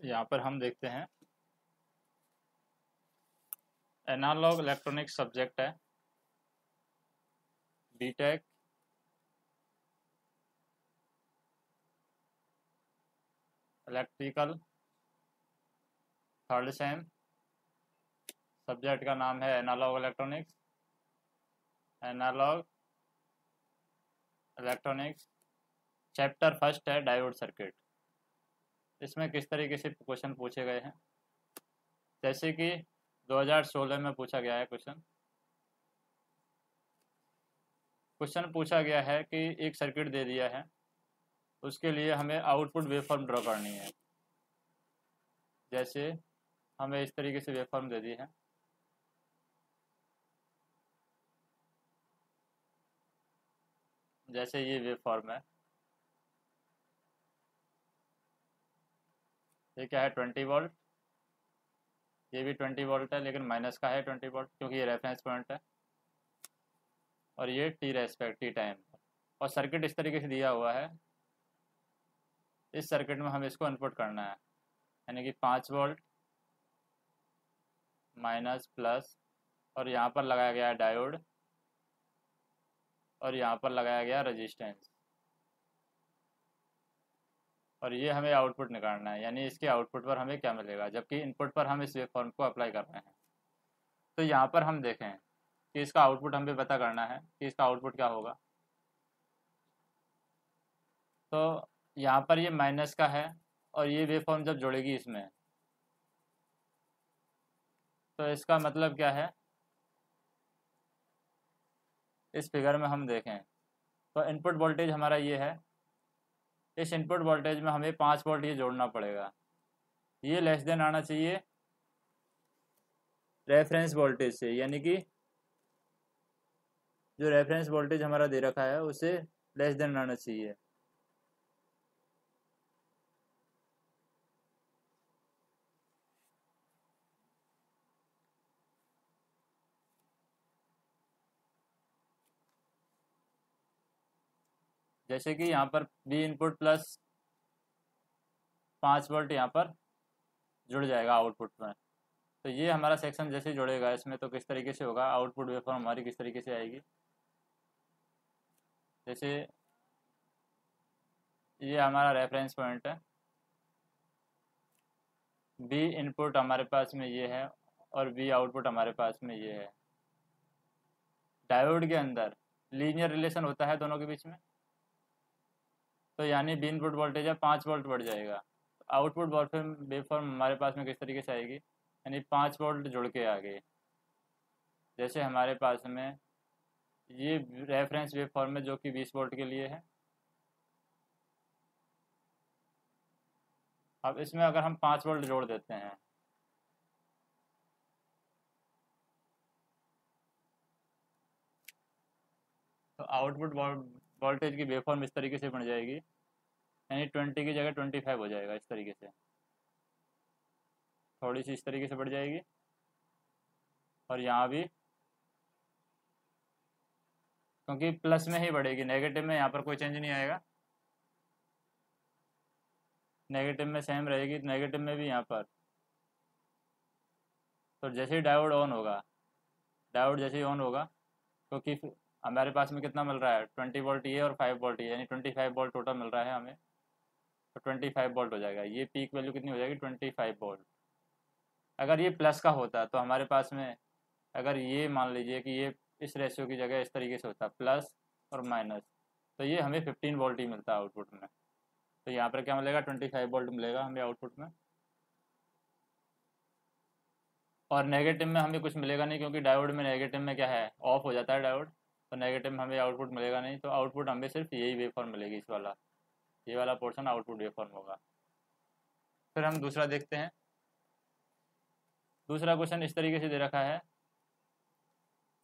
यहाँ पर हम देखते हैं। एनालॉग इलेक्ट्रॉनिक सब्जेक्ट है। BTech electrical third sem subject का नाम है analog electronics analog electronics chapter first है डायोड सर्किट इसमें किस तरीके से क्वेश्चन पूछे गए हैं? जैसे कि 2016 में पूछा गया है क्वेश्चन क्वेश्चन पूछा गया है कि एक सर्किट दे दिया है। उसके लिए हमें आउटपुट वेवफॉर्म ड्रॉ करनी है। जैसे हमें इस तरीके से वेवफॉर्म दे दी है। जैसे ये वेवफॉर्म है। ये क्या है, ट्वेंटी वोल्ट? ये भी ट्वेंटी वोल्ट है, लेकिन माइनस का है ट्वेंटी वोल्ट, क्योंकि ये रेफरेंस पॉइंट है। और ये टी रेस्पेक्ट टी टाइम और सर्किट इस तरीके से दिया हुआ है। इस सर्किट में हमें इसको इनपुट करना है। यानी कि पाँच वोल्ट माइनस प्लस, और यहाँ पर लगाया गया डायोड और यहाँ पर लगाया गया रेजिस्टेंस और ये हमें आउटपुट निकालना है, यानी इसके आउटपुट पर हमें क्या मिलेगा? जबकि इनपुट पर हम इस वेब फॉर्म को अप्लाई कर रहे हैं। तो यहाँ पर हम देखें कि इसका आउटपुट हमें पता करना है कि इसका आउटपुट क्या होगा। तो यहाँ पर ये माइनस का है और ये वेब फॉर्म जब जुड़ेगी इसमें तो इसका मतलब क्या है? इस फिगर में हम देखें तो इनपुट वोल्टेज हमारा ये है इस इनपुट वोल्टेज में हमें पाँच वोल्ट ये जोड़ना पड़ेगा। ये लेस देन आना चाहिए। रेफरेंस वोल्टेज से, यानी कि जो रेफरेंस वोल्टेज हमारा दे रखा है, उसे लेस देन आना चाहिए। जैसे कि यहाँ पर बी इनपुट प्लस पाँच वोल्ट यहाँ पर जुड़ जाएगा आउटपुट में। तो ये हमारा सेक्शन जैसे जुड़ेगा, इसमें तो किस तरीके से होगा? आउटपुट वेफॉर्म हमारी किस तरीके से आएगी? जैसे ये हमारा रेफरेंस पॉइंट है। बी इनपुट हमारे पास में ये है और बी आउटपुट हमारे पास में ये है। डायोड के अंदर लीनियर रिलेशन होता है दोनों के बीच में? तो यानी बी इनपुट वोल्टेज है, पाँच वोल्ट बढ़ जाएगा। आउटपुट वेवफॉर्म हमारे पास में किस तरीके से आएगी? यानी पाँच वोल्ट जुड़ के आ गए। जैसे हमारे पास में ये रेफरेंस वेब फॉर्म है जो कि बीस वोल्ट के लिए है। अब इसमें अगर हम पाँच वोल्ट जोड़ देते हैं तो आउटपुट वोल्टेज की वेवफॉर्म इस तरीके से बन जाएगी। यानी ट्वेंटी की जगह ट्वेंटी फाइव हो जाएगा इस तरीके से। थोड़ी सी इस तरीके से बढ़ जाएगी। और यहाँ भी, क्योंकि प्लस में ही बढ़ेगी। नेगेटिव में यहाँ पर कोई चेंज नहीं आएगा। नेगेटिव में सेम रहेगी, नेगेटिव में भी यहाँ पर। तो जैसे ही डायोड ऑन होगा, डायोड जैसे ही ऑन होगा, क्योंकि हमारे पास में कितना मिल रहा है? ट्वेंटी वोल्ट ये और फाइव वोल्ट ये, यानी ट्वेंटी फाइव वोल्ट टोटल मिल रहा है हमें। तो ट्वेंटी फाइव वोल्ट हो जाएगा। ये पीक वैल्यू कितनी हो जाएगी? ट्वेंटी फाइव वोल्ट अगर ये प्लस का होता तो हमारे पास में अगर ये मान लीजिए कि ये इस रेशियो की जगह इस तरीके से होता प्लस और माइनस तो ये हमें फिफ्टीन वोल्ट ही मिलता आउटपुट में। तो यहाँ पर क्या मिलेगा? ट्वेंटी फाइव वोल्ट मिलेगा हमें आउटपुट में। और नेगेटिव में हमें कुछ मिलेगा नहीं, क्योंकि डायोड में नेगेटिव में क्या है? ऑफ़ हो जाता है डायोड तो नेगेटिव में हमें आउटपुट मिलेगा नहीं तो आउटपुट हमें सिर्फ़ यही वेफॉर्म मिलेगी इस वाला। ये वाला पोर्शन आउटपुट वेफॉर्म होगा। फिर हम दूसरा देखते हैं। दूसरा क्वेश्चन इस तरीके से दे रखा है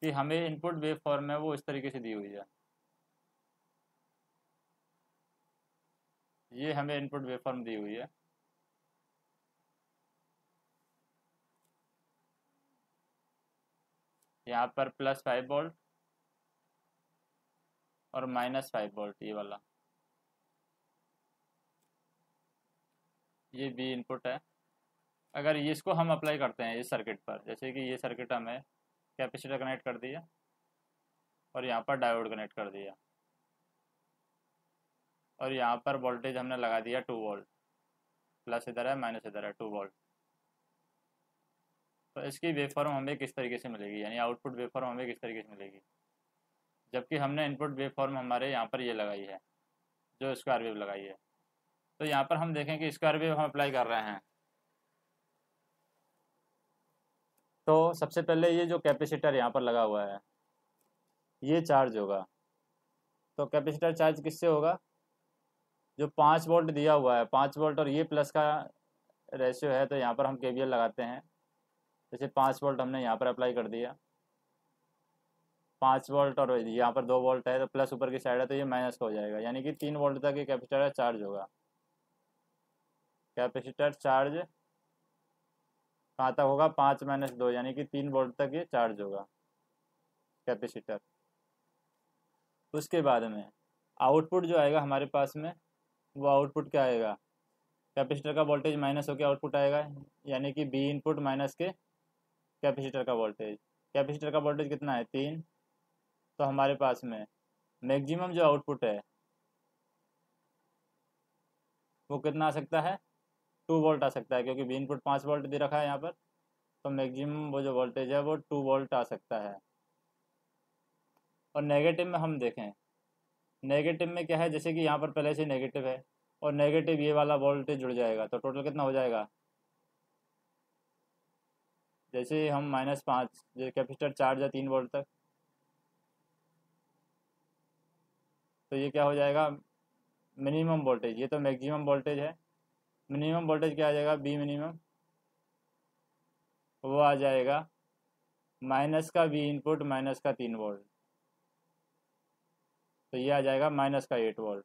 कि हमें इनपुट वेव फॉर्म है वो इस तरीके से दी हुई है। ये हमें इनपुट वेव फॉर्म दी हुई है। यहाँ पर प्लस फाइव वोल्ट और माइनस फाइव वोल्ट ये वाला। ये बी इनपुट है। अगर इसको हम अप्लाई करते हैं इस सर्किट पर, जैसे कि ये सर्किट हमें कैपेसिटर कनेक्ट कर दिया और यहाँ पर डायोड कनेक्ट कर दिया और यहाँ पर वोल्टेज हमने लगा दिया टू वोल्ट प्लस इधर है माइनस इधर है टू वोल्ट तो इसकी वेफॉर्म हमें किस तरीके से मिलेगी? यानी आउटपुट वेफॉर्म हमें किस तरीके से मिलेगी? जबकि हमने इनपुट वेफॉर्म हमारे यहाँ पर ये लगाई है, जो स्क्वायर वेव लगाई है। तो यहाँ पर हम देखें कि स्क्वायर वेव हम अप्लाई कर रहे हैं। तो सबसे पहले ये जो कैपेसिटर यहाँ पर लगा हुआ है, ये चार्ज होगा। तो कैपेसिटर चार्ज किससे होगा? जो पाँच वोल्ट दिया हुआ है, पाँच वोल्ट और ये प्लस का रेशियो है तो यहाँ पर हम के लगाते हैं। जैसे पाँच वोल्ट हमने यहाँ पर अप्लाई कर दिया। पाँच वोल्ट और यहाँ पर दो वोल्ट है तो प्लस ऊपर की साइड है तो ये माइनस हो जाएगा। यानी कि तीन वोल्ट तक ये कैपेसिटर चार्ज होगा। कैपेसिटर चार्ज कहाँ तक होगा? पाँच माइनस दो, यानी कि तीन वोल्ट तक ये चार्ज होगा कैपेसिटर। उसके बाद में आउटपुट जो आएगा हमारे पास में, वो आउटपुट क्या आएगा? कैपेसिटर का वोल्टेज माइनस होकर आउटपुट आएगा, यानी कि बी इनपुट माइनस के कैपेसिटर का वोल्टेज। कैपेसिटर का वोल्टेज कितना है? तीन। तो हमारे पास में मैक्सिमम जो आउटपुट है, वो कितना आ सकता है? टू वोल्ट आ सकता है, क्योंकि बी इनपुट पाँच वोल्ट दे रखा है यहाँ पर तो मैक्सिमम वो जो वोल्टेज है वो टू वोल्ट आ सकता है। और नेगेटिव में हम देखें, नेगेटिव में क्या है, जैसे कि यहाँ पर पहले से नेगेटिव है, और नेगेटिव ये वाला वोल्टेज जुड़ जाएगा तो टोटल कितना हो जाएगा? जैसे हम माइनस पाँच, जो कैपेसिटर चार्ज है तीन वोल्ट तक तो ये क्या हो जाएगा? मिनिमम वोल्टेज, ये तो मैक्सिमम वोल्टेज है। मिनिमम वोल्टेज क्या आ जाएगा? बी मिनिमम वो आ जाएगा माइनस का बी इनपुट माइनस का तीन वोल्ट तो ये आ जाएगा माइनस का एट वोल्ट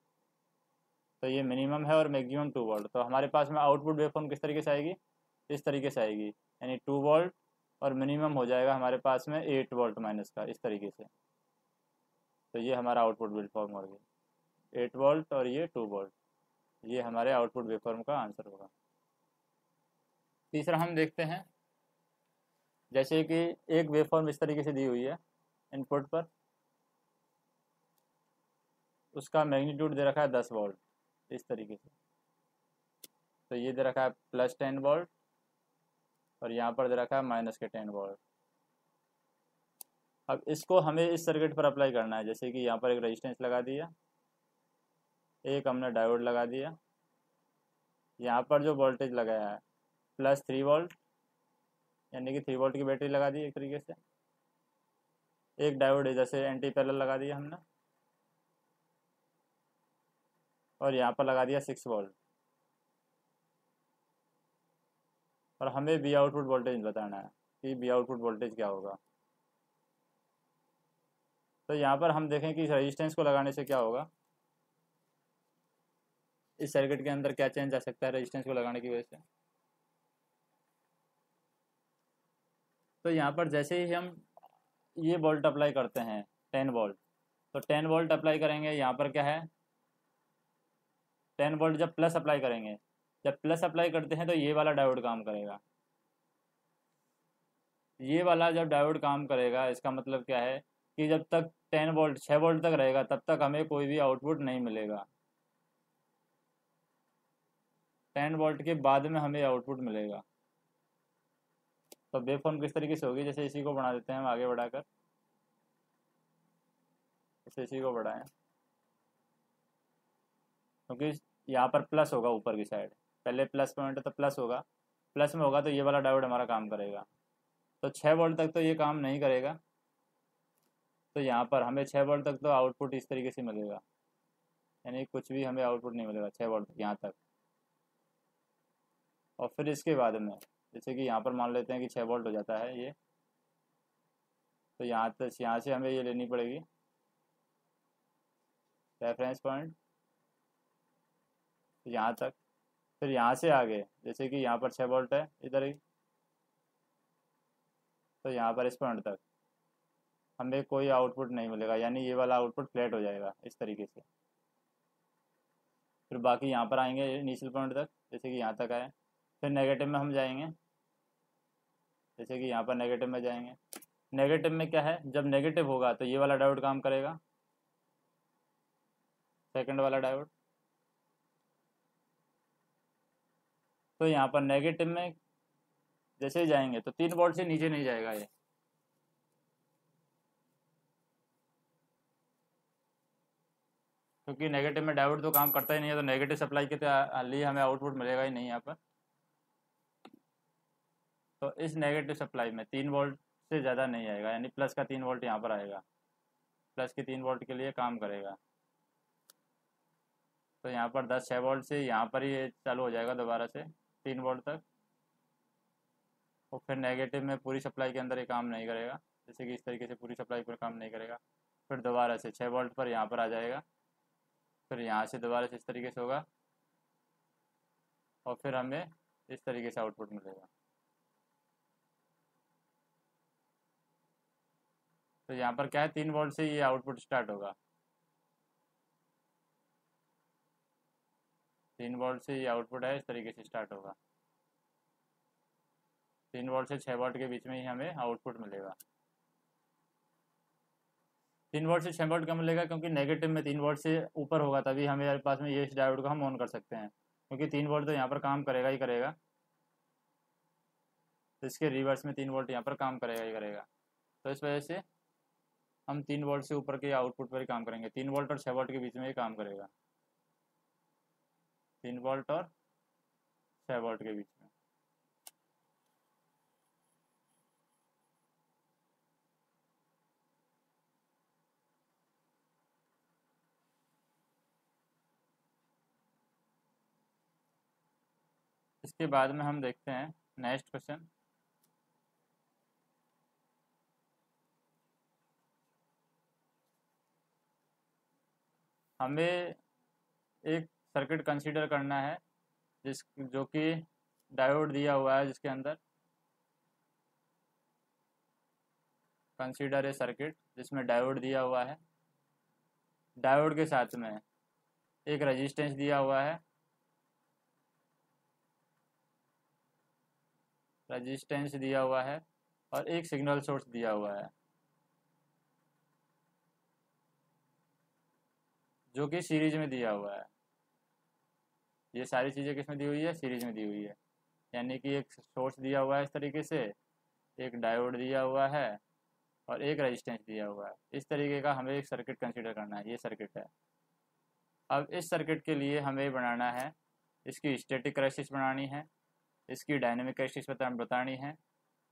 तो ये मिनिमम है और मैक्सिमम टू वोल्ट तो हमारे पास में आउटपुट वेवफॉर्म किस तरीके से आएगी? इस तरीके से आएगी. यानी टू वोल्ट और मिनिमम हो जाएगा हमारे पास में एट वोल्ट माइनस का, इस तरीके से. तो ये हमारा आउटपुट वेवफॉर्म हो गया. एट वोल्ट और ये टू वोल्ट ये हमारे आउटपुट वेवफॉर्म का आंसर होगा। तीसरा हम देखते हैं, जैसे कि एक वेवफॉर्म इस तरीके से दी हुई है इनपुट पर। उसका मैग्नीट्यूड दे रखा है दस वोल्ट इस तरीके से। तो ये दे रखा है प्लस टेन वोल्ट और यहाँ पर दे रखा है माइनस के टेन वोल्ट। अब इसको हमें इस सर्किट पर अप्लाई करना है, जैसे कि यहाँ पर एक रेजिस्टेंस लगा दिया। एक हमने डायोड लगा दिया। यहाँ पर जो वोल्टेज लगाया है प्लस थ्री वोल्ट यानी कि थ्री वोल्ट की बैटरी लगा दी एक तरीके से। एक डायोड है, जैसे एंटी पैरल लगा दिया हमने। और यहाँ पर लगा दिया सिक्स वोल्ट और हमें बी आउटपुट वोल्टेज बताना है कि बी आउटपुट वोल्टेज क्या होगा। तो यहाँ पर हम देखें कि रजिस्टेंस को लगाने से क्या होगा। इस सर्किट के अंदर क्या चेंज आ सकता है रेजिस्टेंस को लगाने की वजह से? तो यहाँ पर जैसे ही हम ये वोल्ट अप्लाई करते हैं टेन वोल्ट तो टेन वोल्ट अप्लाई करेंगे, यहाँ पर क्या है? टेन वोल्ट जब प्लस अप्लाई करेंगे, जब प्लस अप्लाई करते हैं तो ये वाला डायोड काम करेगा। ये वाला जब डायोड काम करेगा, इसका मतलब क्या है कि जब तक टेन वोल्ट छः वोल्ट तक रहेगा, तब तक हमें कोई भी आउटपुट नहीं मिलेगा। टेन वोल्ट के बाद में हमें आउटपुट मिलेगा। तो वेवफॉर्म किस तरीके से होगी? जैसे इसी को बढ़ा देते हैं हम आगे बढ़ाकर। जैसे इसी को बढ़ाएँ। क्योंकि तो यहाँ पर प्लस होगा ऊपर की साइड। पहले प्लस पॉइंट है तो प्लस होगा। प्लस में होगा तो ये वाला डायोड हमारा काम करेगा। तो छः वोल्ट तक तो ये काम नहीं करेगा। तो यहाँ पर हमें छः वोल्ट तक तो आउटपुट इस तरीके से मिलेगा। यानी कुछ भी हमें आउटपुट नहीं मिलेगा छः वोल्ट यहाँ तक। और फिर इसके बाद में, जैसे कि यहाँ पर मान लेते हैं कि छः वोल्ट हो जाता है ये। तो यहाँ तक, यहाँ से हमें ये लेनी पड़ेगी। रेफरेंस पॉइंट तो यहाँ तक। फिर यहाँ से आगे, जैसे कि यहाँ पर छः वोल्ट है, इधर ही। तो यहाँ पर इस पॉइंट तक। हमें कोई आउटपुट नहीं मिलेगा, यानी ये वाला आउटपुट फ्लैट हो जाएगा, इस तरीके से। फिर बाकी यहाँ पर आएँगे इनिशियल पॉइंट तक, जैसे कि यहाँ तक आए फिर नेगेटिव में हम जाएँगे। जैसे कि यहाँ पर नेगेटिव में जाएँगे। नेगेटिव में क्या है? जब नेगेटिव होगा तो ये वाला डायोड काम करेगा। सेकंड वाला डायोड तो यहाँ पर नेगेटिव में जैसे ही जाएँगे तो तीन वोल्ट से नीचे नहीं जाएगा ये। क्योंकि नेगेटिव में डायोड तो काम करता ही नहीं है तो नेगेटिव सप्लाई के लिए हमें आउटपुट मिलेगा ही नहीं यहाँ पर। तो इस नेगेटिव सप्लाई में तीन वोल्ट से ज़्यादा नहीं आएगा, यानी प्लस का तीन वोल्ट यहाँ पर आएगा। प्लस के तीन वोल्ट के लिए काम करेगा। तो यहाँ पर दस छः वोल्ट से यहाँ पर ही चालू हो जाएगा दोबारा से, तीन वोल्ट तक। और फिर नेगेटिव में पूरी सप्लाई के अंदर ये काम नहीं करेगा। जैसे कि इस तरीके से पूरी सप्लाई पर काम नहीं करेगा। फिर दोबारा से छः वोल्ट पर यहाँ पर आ जाएगा। फिर यहाँ से दोबारा से इस तरीके से होगा। और फिर हमें इस तरीके से आउटपुट मिलेगा। तो यहाँ पर क्या है, तीन वोल्ट से ये आउटपुट स्टार्ट होगा। तीन वोल्ट से ये आउटपुट है, इस तरीके से स्टार्ट होगा। तीन वोल्ट से छः वोल्ट के बीच में ही हमें आउटपुट मिलेगा। तीन वोल्ट से छः वोल्ट का मिलेगा क्योंकि नेगेटिव में तीन वोल्ट से ऊपर होगा, तभी हमें पास में ये इस डायोड को हम ऑन कर सकते हैं। क्योंकि तीन वोल्ट तो यहाँ पर काम करेगा ही करेगा। तो इसके रिवर्स में तीन वोल्ट यहाँ पर काम करेगा ही करेगा। तो इस वजह से हम तीन वोल्ट से ऊपर के आउटपुट पर ही काम करेंगे। तीन वोल्ट और छः वोल्ट के बीच में ही काम करेगा। तीन वोल्ट और छः वोल्ट के बीच में। इसके बाद में हम देखते हैं नेक्स्ट क्वेश्चन। हमें एक सर्किट कंसीडर करना है, जिस, जो कि डायोड दिया हुआ है जिसके अंदर कंसीडर ए सर्किट जिसमें डायोड दिया हुआ है। डायोड के साथ में एक रेजिस्टेंस दिया हुआ है। रेजिस्टेंस दिया हुआ है और एक सिग्नल सोर्स दिया हुआ है। जो कि सीरीज़ में दिया हुआ है। ये सारी चीज़ें किसमें दी हुई है? सीरीज़ में दी हुई है। यानी कि एक सोर्स दिया हुआ है इस तरीके से, एक डायोड दिया हुआ है और एक रेजिस्टेंस दिया हुआ है। इस तरीके का हमें एक सर्किट कंसीडर करना है, ये सर्किट है। अब इस सर्किट के लिए हमें बनाना है, इसकी स्टेटिक क्राइसिस बनानी है, इसकी डायनेमिक क्राइसिस बतानी है,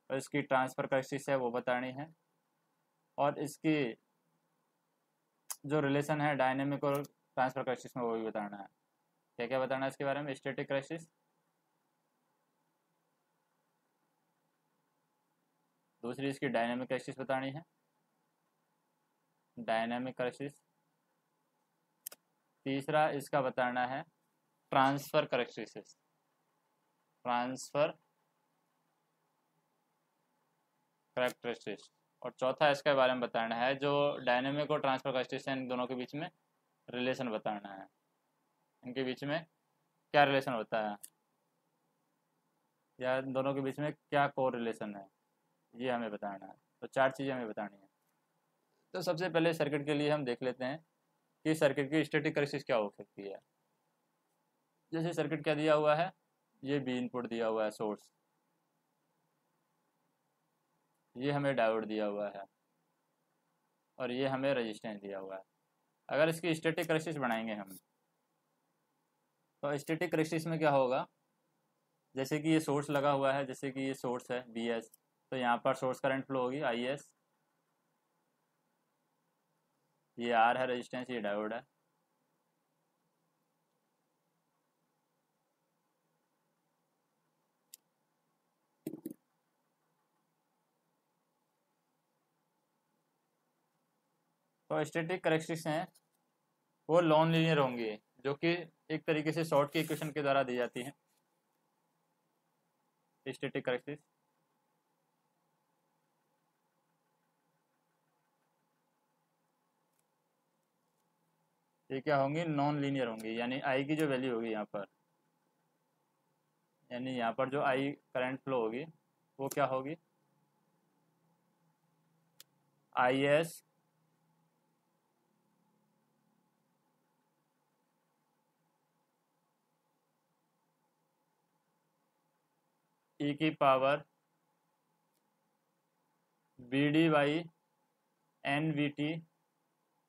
और इसकी ट्रांसफ़र क्राइसिस है वो बतानी है, और इसकी जो रिलेशन है डायनेमिक और ट्रांसफ़र क्राइसिस में, वो भी बताना है। क्या क्या बताना है इसके बारे में? स्टेटिक क्राइसिस दूसरी इसकी डायनेमिक क्राइसिस बतानी है। डायनेमिक क्राइसिस तीसरा इसका बताना है ट्रांसफ़र क्राइसिस ट्रांसफ़र करेक्टरिस्टिक्स और चौथा इसके बारे में बताना है, जो डायनेमिक और ट्रांसफ़र इन दोनों के बीच में रिलेशन बताना है। इनके बीच में क्या रिलेशन होता है? या दोनों के बीच में क्या को रिलेशन है? ये हमें बताना है। तो चार चीज़ें हमें बतानी है। तो सबसे पहले सर्किट के लिए हम देख लेते हैं कि सर्किट की स्टेटिक करेक्टरिस्टिक्स क्या हो सकती है। जैसे सर्किट क्या दिया हुआ है? ये बी इनपुट दिया हुआ है सोर्स ये हमें डायोड दिया हुआ है। और ये हमें रजिस्टेंस दिया हुआ है। अगर इसकी स्टेटिक क्रेसिस बनाएँगे हम तो स्टेटिक क्रेसिस में क्या होगा? जैसे कि ये सोर्स लगा हुआ है जैसे कि ये सोर्स है बी एस तो यहाँ पर सोर्स करंट फ्लो होगी आई एस ये आर है रजिस्टेंस ये डायोड है। तो स्टेटिक करेक्टरिस्टिक्स हैं, वो लॉन लीनियर होंगे, जो कि एक तरीके से शॉर्ट की इक्वेशन के द्वारा दी जाती हैं। स्टेटिक करेक्टरिस्टिक्स ये क्या होंगी? नॉन लीनियर होंगी, यानी आई की जो वैल्यू होगी यहाँ पर, यानी यहाँ पर जो आई करंट फ्लो होगी, वो क्या होगी? आई एस ई की power V D by N V T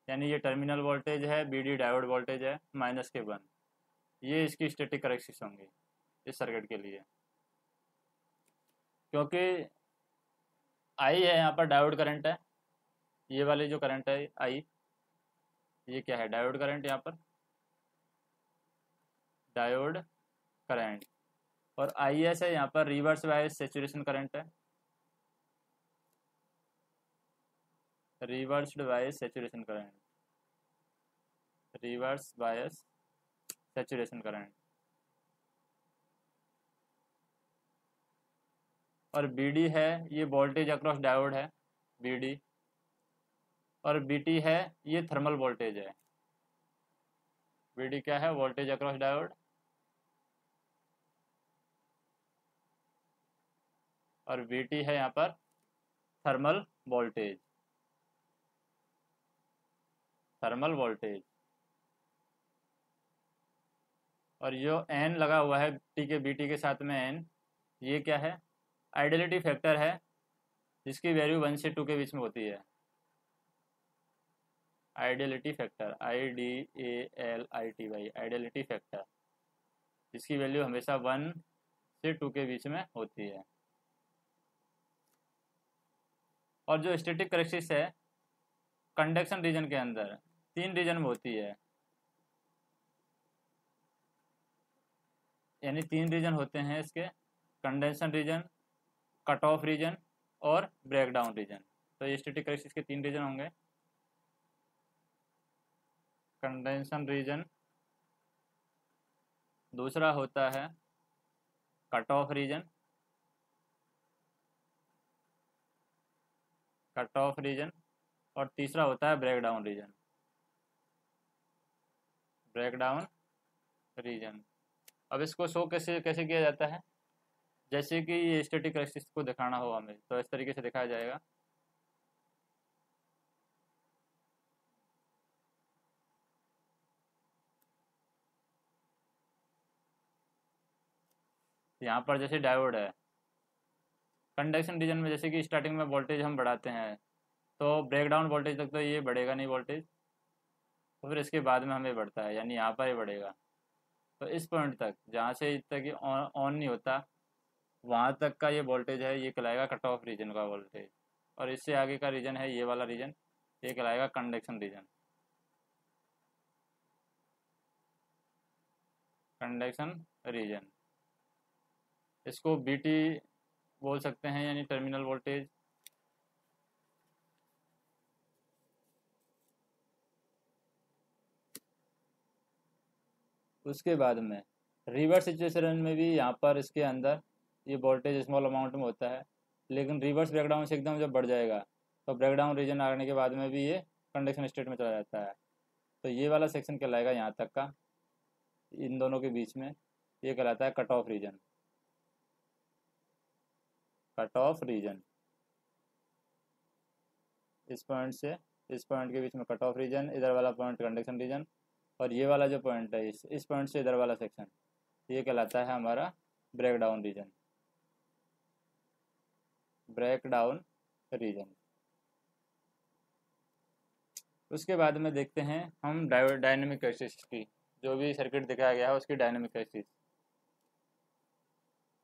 यानी ये टर्मिनल वोल्टेज है बी डी डायोड वोल्टेज है माइनस के वन ये इसकी स्टेटिक करेक्सिस होंगी, इस सर्किट के लिए। क्योंकि आई है, यहाँ पर डायोड करंट है, ये वाली जो करंट है आई ये क्या है डायोड करंट यहाँ पर? डायोड करंट और आई एस है, यहाँ पर रिवर्स वाइज सेचुरेशन करंट है। Reversed bias saturation current reverse bias saturation current और BD है, ये वोल्टेज अक्रॉस डायोड है BD और BT है, ये थर्मल वोल्टेज है। BD क्या है? वोल्टेज अक्रॉस डायोड और बी है यहाँ पर थर्मल वोल्टेज थर्मल वोल्टेज और जो एन लगा हुआ है टी के बी टी के साथ में एन ये क्या है? आइडियलिटी फैक्टर है, जिसकी वैल्यू वन से टू के बीच में होती है। Ideality factor I D A L I T Y ideality factor जिसकी वैल्यू हमेशा वन से टू के बीच में होती है। और जो स्टेटिक करेक्सिस है कंडक्शन रीजन के अंदर, तीन रीजन में होती है। यानी तीन रीजन होते हैं इसके conduction region cut off region और ब्रेकडाउन रीजन तो ये स्टेटिक क्राइसिस के तीन रीजन होंगे। कंडेंशन रीजन दूसरा होता है cut off region cut off region और तीसरा होता है ब्रेकडाउन रीजन। Breakdown region. अब इसको शो कैसे कैसे किया जाता है? जैसे कि ये स्टेटिक रेसिस को दिखाना हो हमें तो इस तरीके से दिखाया जाएगा। यहाँ पर जैसे डायोड है कंडक्शन रीजन में जैसे कि स्टार्टिंग में वोल्टेज हम बढ़ाते हैं तो ब्रेकडाउन वोल्टेज तक तो ये बढ़ेगा नहीं वोल्टेज तो फिर इसके बाद में हमें बढ़ता है, यानी यहाँ पर ही बढ़ेगा। तो इस पॉइंट तक, जहाँ से तक ऑन नहीं होता, वहाँ तक का ये वोल्टेज है, ये कहलाएगा कट ऑफ़ रीजन का वोल्टेज और इससे आगे का रीजन है, ये वाला रीजन ये कहलाएगा कंडक्शन रीजन कंडक्शन रीजन इसको बीटी बोल सकते हैं, यानी टर्मिनल वोल्टेज उसके बाद में रिवर्स सिचुएशन में भी यहाँ पर इसके अंदर ये वोल्टेज स्मॉल अमाउंट में होता है, लेकिन रिवर्स ब्रेकडाउन से एकदम जब बढ़ जाएगा तो ब्रेकडाउन रीजन आने के बाद में भी ये कंडक्शन स्टेट में चला जाता है। तो ये वाला सेक्शन कहलाएगा यहाँ तक का। इन दोनों के बीच में ये कहलाता है cut off region cut off region इस पॉइंट से, इस पॉइंट के बीच में कट ऑफ़ रीजन इधर वाला पॉइंट कंडक्शन रीजन और ये वाला जो पॉइंट है, इस इस पॉइंट से इधर वाला सेक्शन ये कहलाता है हमारा breakdown region breakdown region उसके बाद में देखते हैं हम डायनेमिक एक्सिस की, जो भी सर्किट दिखाया गया है उसकी डायनेमिक एक्सिस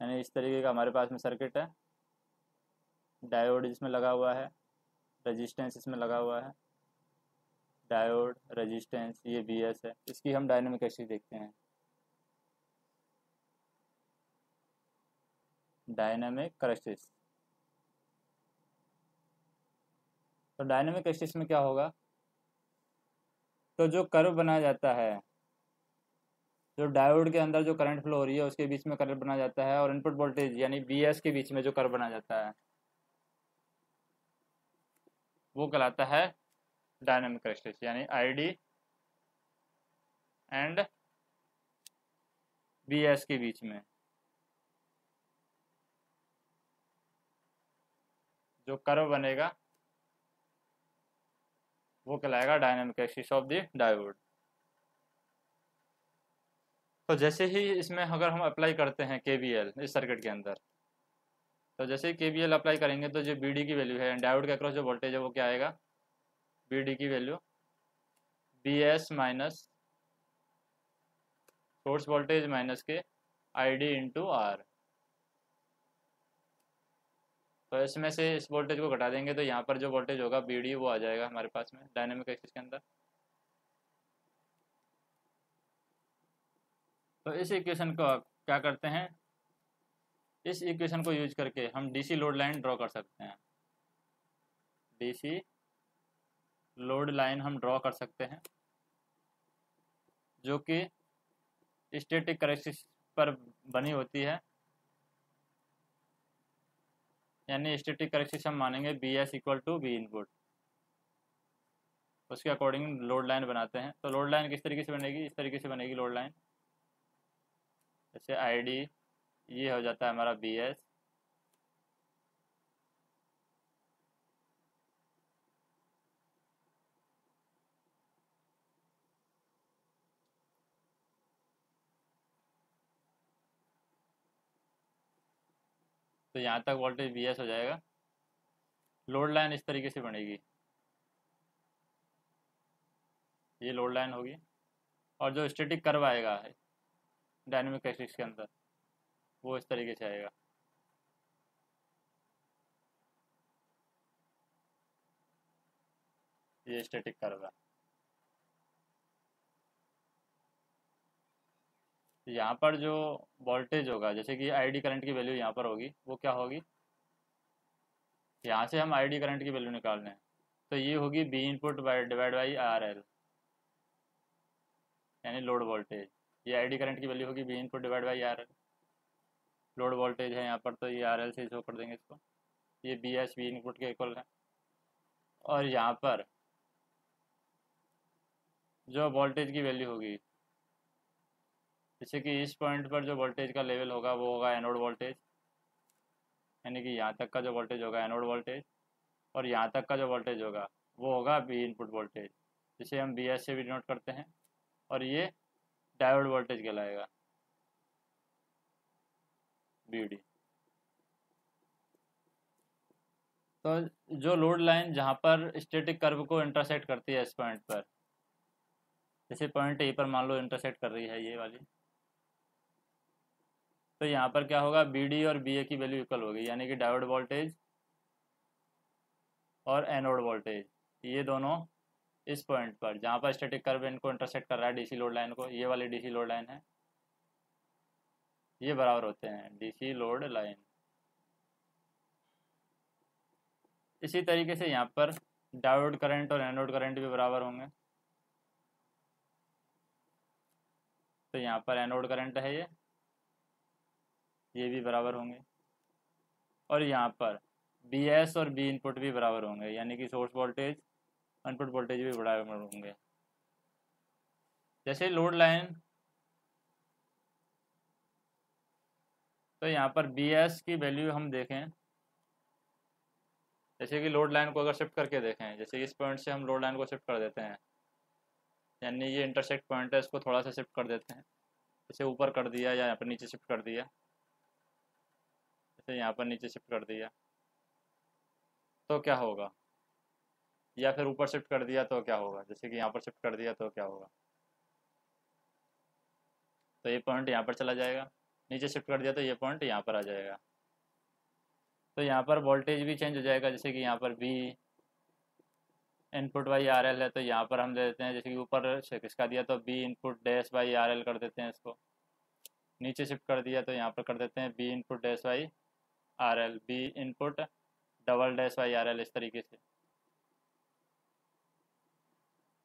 यानी इस तरीके का हमारे पास में सर्किट है। डायोड इसमें लगा हुआ है रेजिस्टेंस इसमें लगा हुआ है। डायोड रेजिस्टेंस ये बी एस है। इसकी हम डायनेमिक एक्सिस देखते हैं। डायनेमिक करेक्सिस तो डायनेमिक एक्सिस में क्या होगा? तो जो कर्व बनाया जाता है, जो डायोड के अंदर जो करंट फ्लो हो रही है, उसके बीच में करंट बनाया जाता है और इनपुट वोल्टेज यानी बी के बीच में जो कर्व बनाया जाता है। वो कहलाता है डायनामिक करस्टेशियन यानी आईडी एंड बीएस के बीच में, जो कर्व बनेगा, वो कहलाएगा dynamic axis of the diode तो जैसे ही इसमें अगर हम अप्लाई करते हैं के इस सर्किट के अंदर तो जैसे के अप्लाई करेंगे तो जो बी डी की वैल्यू है डायोड के अक्रॉस जो वोल्टेज है, वो क्या आएगा? बीडी की value V S minus source voltage minus के आई डी इंटू आर तो इसमें से इस वोल्टेज को घटा देंगे तो यहाँ पर जो वोल्टेज होगा बी डी वो आ जाएगा हमारे पास में डायनेमिक एक्सिस के अंदर। तो इस इक्वेशन को आप क्या करते हैं? इस इक्वेशन को यूज़ करके हम डीसी लोड लाइन ड्रॉ कर सकते हैं। डीसी लोड लाइन हम ड्रॉ कर सकते हैं, जो कि स्टेटिक करेक्सिस पर बनी होती है। यानी स्टेटिक करेक्सिस हम मानेंगे V S equal to V input उसके अकॉर्डिंग लोड लाइन बनाते हैं। तो लोड लाइन किस तरीके से बनेगी? इस तरीके से बनेगी लोड लाइन जैसे आई डी ये हो जाता है हमारा बी एस तो यहाँ तक वोल्टेज बी एस हो जाएगा। लोड लाइन इस तरीके से बनेगी। ये लोड लाइन होगी। और जो स्टेटिक कर्व आएगा डायनेमिक के अंदर वो इस तरीके से आएगा। ये स्टैटिक कर्व है। यहाँ पर जो वोल्टेज होगा, जैसे कि आईडी करंट की वैल्यू यहाँ पर होगी, वो क्या होगी? यहाँ से हम आईडी करंट की वैल्यू निकालने हैं तो ये होगी V input by divide by R L यानी लोड वोल्टेज ये आईडी करंट की वैल्यू होगी V input divide by R L load voltage है यहाँ पर तो ये आर एल से शो कर देंगे इसको। ये बी एस बी इनपुट के इक्वल है। और यहाँ पर जो वोल्टेज की वैल्यू होगी, जैसे कि इस पॉइंट पर जो वोल्टेज का लेवल होगा, वो होगा एनोड वोल्टेज यानी कि यहाँ तक का जो वोल्टेज होगा एनोड वोल्टेज और यहाँ तक का जो वोल्टेज होगा, वो होगा बी इनपुट वोल्टेज जिसे हम बी एस से भी डिनोट करते हैं। और ये डायोड वोल्टेज कहलाएगा। बी डी तो जो लोड लाइन जहाँ पर स्टेटिक कर्व को इंटरसेक्ट करती है इस पॉइंट पर, जैसे पॉइंट ए पर मान लो इंटरसेक्ट कर रही है ये वाली तो यहाँ पर क्या होगा? बी डी और बी ए की वैल्यू इक्वल होगी यानी कि डायोड वोल्टेज और एनोड वोल्टेज ये दोनों इस पॉइंट पर, जहाँ पर स्टेटिक कर्व इनको इंटरसेक्ट कर रहा है डीसी लोड लाइन को, ये वाली डीसी लोड लाइन है। ये बराबर होते हैं डीसी लोड लाइन इसी तरीके से यहाँ पर डायोड करंट और एनोड करंट भी बराबर होंगे। तो यहाँ पर एनोड करंट है ये ये भी बराबर होंगे। और यहाँ पर बी एस और बी इनपुट भी बराबर होंगे, यानी कि सोर्स वोल्टेज इनपुट वोल्टेज भी बराबर होंगे। जैसे लोड लाइन तो यहाँ पर बी एस की वैल्यू हम देखें। जैसे कि लोड लाइन को अगर शिफ्ट करके देखें, जैसे इस पॉइंट से हम लोड लाइन को शिफ्ट कर देते हैं, यानी ये इंटरसेक्ट पॉइंट है, इसको थोड़ा सा शिफ्ट कर देते हैं। जैसे ऊपर कर दिया या यहाँ पर नीचे शिफ्ट कर दिया। जैसे यहाँ पर नीचे शिफ्ट कर दिया। तो क्या होगा? या फिर ऊपर शिफ्ट कर दिया तो क्या होगा? जैसे कि यहाँ पर शिफ्ट कर दिया तो क्या होगा? तो ये पॉइंट यहाँ पर चला जाएगा। नीचे शिफ्ट कर दिया तो ये पॉइंट यहाँ पर आ जाएगा। तो यहाँ पर वोल्टेज भी चेंज हो जाएगा, जैसे कि यहाँ पर V input by R L है तो यहाँ पर हम दे देते हैं, जैसे कि ऊपर किसका दिया तो V input dash by R L कर देते हैं इसको। नीचे शिफ्ट कर दिया तो यहाँ पर कर देते हैं V input dash by R L V input double dash by R L इस तरीके से।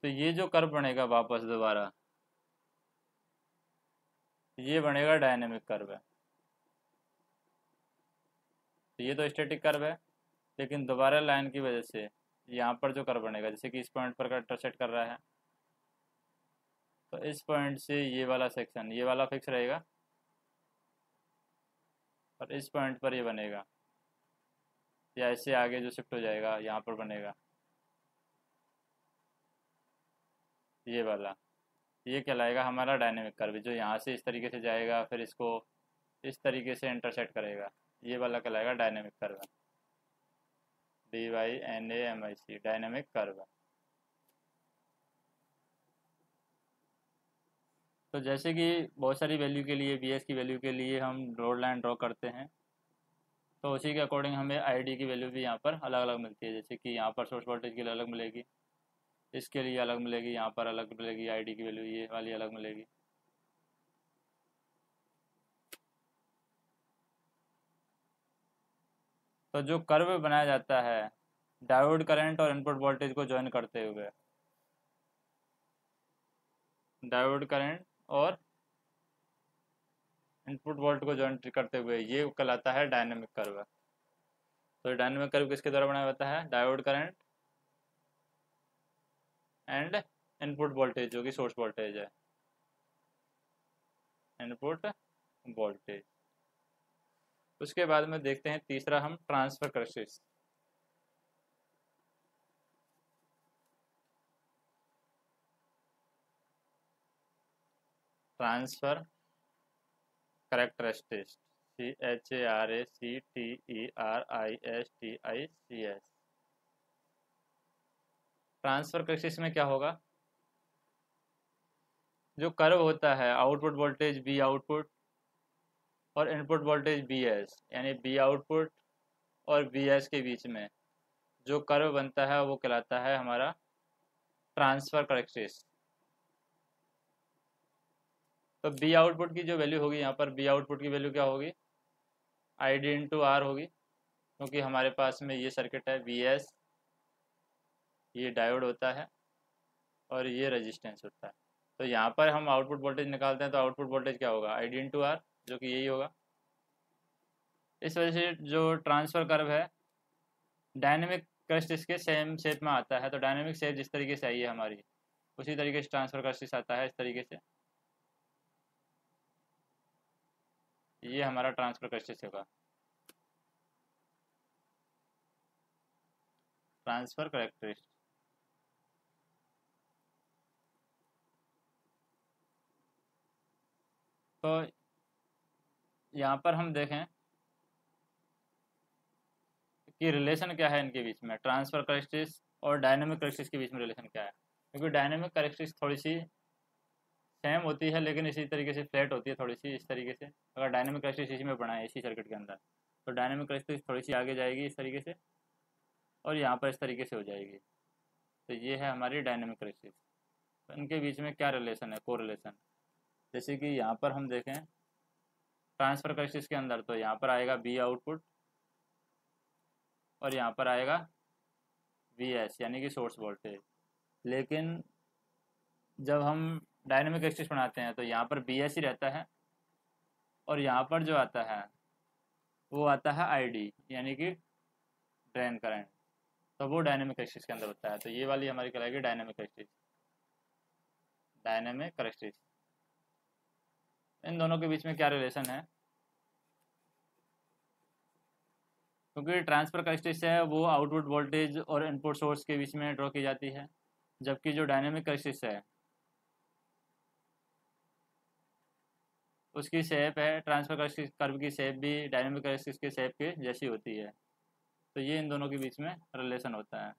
तो ये जो कर्व बनेगा वापस दोबारा ये बनेगा डायनेमिक कर्व है। तो ये तो स्टेटिक कर्व है, लेकिन दोबारा लाइन की वजह से यहाँ पर जो कर्व बनेगा, जैसे कि इस पॉइंट पर इंटरसेक्ट कर रहा है तो इस पॉइंट से ये वाला सेक्शन ये वाला फिक्स रहेगा और इस पॉइंट पर ये बनेगा। या इससे आगे जो शिफ्ट हो जाएगा, यहाँ पर बनेगा। ये वाला। ये कहलाएगा हमारा डायनेमिक कर्व जो यहाँ से इस तरीके से जाएगा, फिर इसको इस तरीके से इंटरसेट करेगा। ये वाला कहलाएगा dynamic curve D Y N A M I C dynamic curve तो जैसे कि बहुत सारी वैल्यू के लिए बी की वैल्यू के लिए हम रोड लाइन ड्रॉ करते हैं तो उसी के अकॉर्डिंग हमें आई डी की वैल्यू भी यहाँ पर अलग अलग मिलती है। जैसे कि यहाँ पर सोर्स वोल्टेज के लिए अलग मिलेगी इसके लिए अलग मिलेगी, यहाँ पर अलग मिलेगी आई डी की वैल्यू ये वाली अलग मिलेगी। तो जो कर्व बनाया जाता है डायोड करंट और इनपुट वोल्टेज को ज्वाइन करते हुए डायोड करंट और इनपुट वोल्ट को ज्वाइन करते हुए, ये कहलाता है डायनेमिक कर्व तो डायनेमिक कर्व किसके द्वारा बनाया जाता है? Diode current and input voltage जो कि सोर्स वोल्टेज है। इनपुट वोल्टेज उसके बाद में देखते हैं तीसरा हम transfer क्रसिस transfer characteristics C H A R A C T E R I S T I C S transfer क्रसिस में क्या होगा? जो कर्व होता है, आउटपुट वोल्टेज बी आउटपुट और इनपुट वोल्टेज बी एस यानी बी आउटपुट और बी एस के बीच में जो कर्व बनता है, वो कहलाता है हमारा ट्रांसफ़र करेक्टरिस्टिक्स तो बी आउटपुट की जो वैल्यू होगी, यहाँ पर बी आउटपुट की वैल्यू क्या होगी? आई डी इंटू आर होगी, क्योंकि हमारे पास में ये सर्किट है बी एस ये डायोड होता है और ये रेजिस्टेंस होता है। तो यहाँ पर हम आउटपुट वोल्टेज निकालते हैं तो आउटपुट वोल्टेज क्या होगा? आई डी इंटू आर जो कि यही होगा। इस वजह से जो ट्रांसफ़र कर्व है डायनेमिक क्रस्टिस के सेम शेप में आता है। तो डायनेमिक शेप जिस तरीके से आई है हमारी, उसी तरीके से ट्रांसफ़र क्रस्टिस आता है, इस तरीके से। ये हमारा ट्रांसफ़र क्रस्टिस होगा। ट्रांसफ़र करेक्टरिस्टिक तो यहाँ पर हम देखें कि रिलेशन क्या है इनके बीच में? ट्रांसफ़र करेक्टरिस्टिक्स और डायनेमिक करेक्टरिस्टिक्स के बीच में रिलेशन क्या है? क्योंकि डायनेमिक करेक्टरिस्टिक्स थोड़ी सी सेम होती है, लेकिन इसी तरीके से फ्लैट होती है थोड़ी सी, इस तरीके से। अगर डायनेमिक करेक्टरिस्टिक्स इसी में बनाए इसी सर्किट के अंदर तो डायनेमिक करेक्टरिस्टिक्स थोड़ी सी आगे जाएगी इस तरीके से, और यहाँ पर इस तरीके से हो जाएगी। तो ये है हमारी डायनेमिक करेक्टरिस्टिक्स तो इनके बीच में क्या रिलेशन है? को रिलेशन जैसे कि यहाँ पर हम देखें ट्रांसफ़र करेक्टरिस्टिक्स के अंदर तो यहाँ पर आएगा बी आउटपुट और यहाँ पर आएगा वी एस यानी कि सोर्स वोल्टेज लेकिन जब हम डायनेमिक एक्सिस बनाते हैं तो यहाँ पर बी एस ही रहता है और यहाँ पर जो आता है, वो आता है आई डी यानी कि ड्रेन करंट तो वो डायनेमिक एक्सिस के अंदर होता है. तो ये वाली हमारी कहलाएगी डायनेमिक एक्सिस डायनेमिक करेक्टिस इन दोनों के बीच में क्या रिलेशन है? क्योंकि ट्रांसफ़र करेक्टिस है वो आउटपुट वोल्टेज और इनपुट सोर्स के बीच में ड्रॉ की जाती है, जबकि जो डायनेमिक करेक्टिस है, उसकी शेप है ट्रांसफ़र कर्व की शेप भी डायनेमिक करेक्टिस के शेप के जैसी होती है। तो ये इन दोनों के बीच में रिलेशन होता है।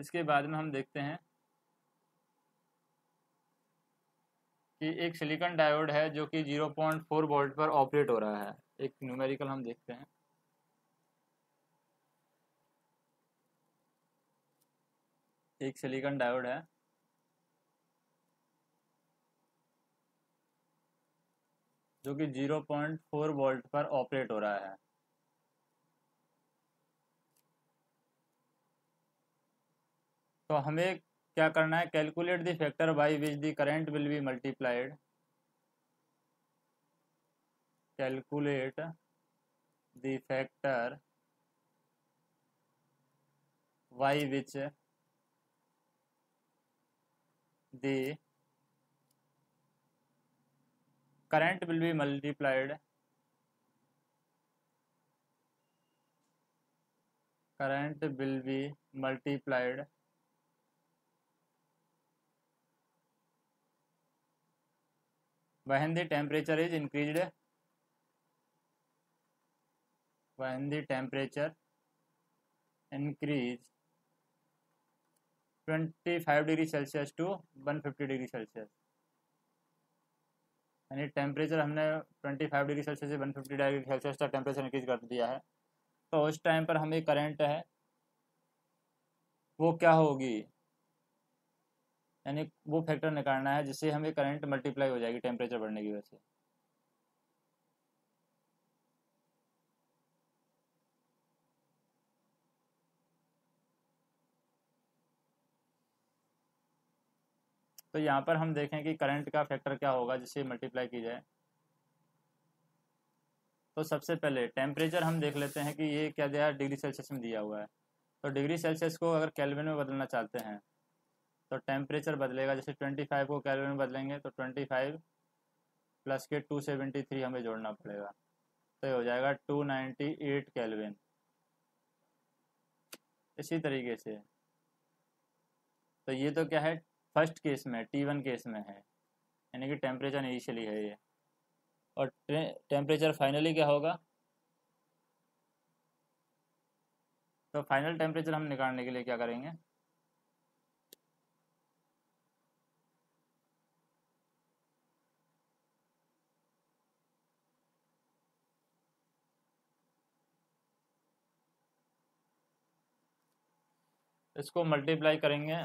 इसके बाद में हम देखते हैं कि एक सिलिकॉन डायोड है जो कि 0.4 वोल्ट पर ऑपरेट हो रहा है। एक न्यूमेरिकल हम देखते हैं। एक सिलिकॉन डायोड है। जो कि 0.4 वोल्ट पर ऑपरेट हो रहा है। तो हमें क्या करना है? Calculate the factor by which the current will be multiplied calculate the factor by which the current will be multiplied. Current will be multiplied when the temperature is increased, when the temperature increase 25 degree Celsius to 150 degree Celsius यानी temperature हमने 25 degree Celsius से 150 degree Celsius तक temperature increase कर दिया है। तो उस time पर हमें करंट है, वो क्या होगी? यानी वो फैक्टर निकालना है जिससे हमें करंट मल्टीप्लाई हो जाएगी टेम्परेचर बढ़ने की वजह से। तो यहाँ पर हम देखें कि करंट का फैक्टर क्या होगा जिससे मल्टीप्लाई की जाए। तो सबसे पहले टेम्परेचर हम देख लेते हैं कि ये क्या दिया डिग्री सेल्सियस में दिया हुआ है। तो डिग्री सेल्सियस को अगर कैलविन में बदलना चाहते हैं तो टेम्परेचर बदलेगा, जैसे 25 को कैलविन में बदलेंगे तो 25 प्लस के 273 हमें जोड़ना पड़ेगा। तो ये हो जाएगा 298 कैलविन इसी तरीके से। तो ये तो क्या है? फ़र्स्ट केस में टी वन केस में है। यानी कि टेम्परेचर इनिशियली है ये। और टेम्परेचर फाइनली क्या होगा? तो फाइनल टेम्परेचर हम निकालने के लिए क्या करेंगे? इसको मल्टीप्लाई करेंगे।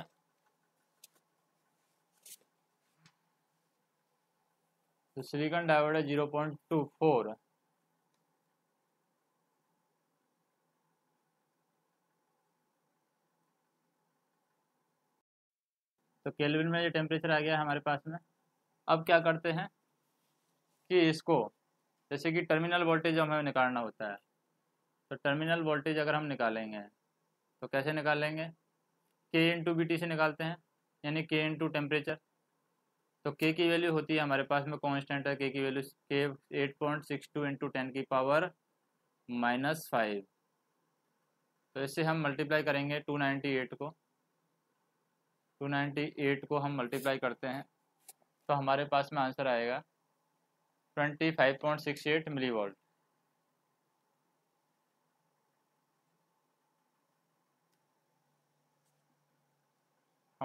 तो सिलिकॉन डायोड है ज़ीरो पॉइंट टू फोर तो केल्विन में ये टेम्परेचर आ गया हमारे पास में। अब क्या करते हैं कि इसको, जैसे कि टर्मिनल वोल्टेज हमें निकालना होता है। तो टर्मिनल वोल्टेज अगर हम निकालेंगे तो कैसे निकालेंगे? के इन टू बी टी से निकालते हैं, यानी के इन टू टेम्परेचर तो के की वैल्यू होती है हमारे पास में कॉन्स्टेंट है के की वैल्यू के eight point six two into ten की पावर माइनस फाइव तो इससे हम मल्टीप्लाई करेंगे टू नाइन्टी एट को। टू नाइन्टी एट को हम मल्टीप्लाई करते हैं तो हमारे पास में आंसर आएगा twenty five point six eight millivolt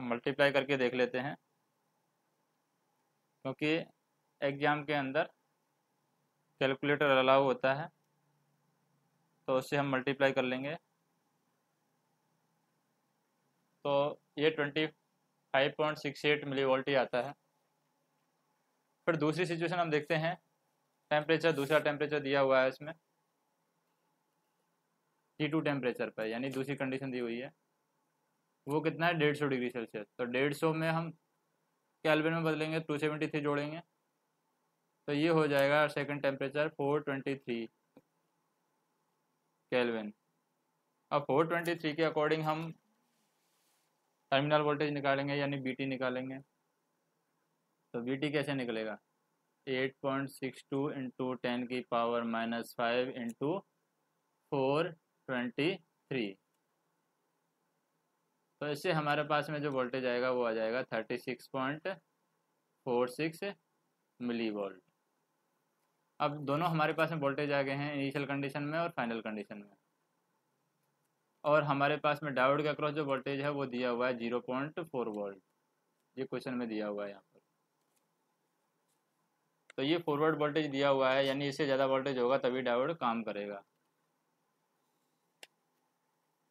हम मल्टीप्लाई करके देख लेते हैं। क्योंकि एग्ज़ाम के अंदर कैलकुलेटर अलाउ होता है तो उससे हम मल्टीप्लाई कर लेंगे। तो ये twenty five point six eight millivolt आता है। फिर दूसरी सिचुएशन हम देखते हैं। टेम्परेचर दूसरा टेम्परेचर दिया हुआ है इसमें। टी टू टेम्परेचर पर, यानी दूसरी कंडीशन दी हुई है। वो कितना है? डेढ़ सौ डिग्री सेल्सियस। तो डेढ़ सौ में हम कैलविन में बदलेंगे टू सेवेंटी थ्री जोड़ेंगे तो ये हो जाएगा second temperature four twenty three kelvin अब फोर ट्वेंटी थ्री के अकॉर्डिंग हम टर्मिनल वोल्टेज निकालेंगे, यानी बीटी निकालेंगे। तो बीटी कैसे निकलेगा? Eight point six two into ten की power minus five into four twenty three तो इससे हमारे पास में जो वोल्टेज आएगा वो आ जाएगा thirty six point four six millivolt अब दोनों हमारे पास में वोल्टेज आ गए हैं इनिशियल कंडीशन में और फाइनल कंडीशन में। और हमारे पास में डायोड के अक्रॉस जो वोल्टेज है, वो दिया हुआ है ज़ीरो पॉइंट फोर वोल्ट ये क्वेश्चन में दिया हुआ है यहाँ पर। तो ये फॉरवर्ड वोल्टेज दिया हुआ है, यानी इससे ज़्यादा वोल्टेज होगा तभी डायोड काम करेगा।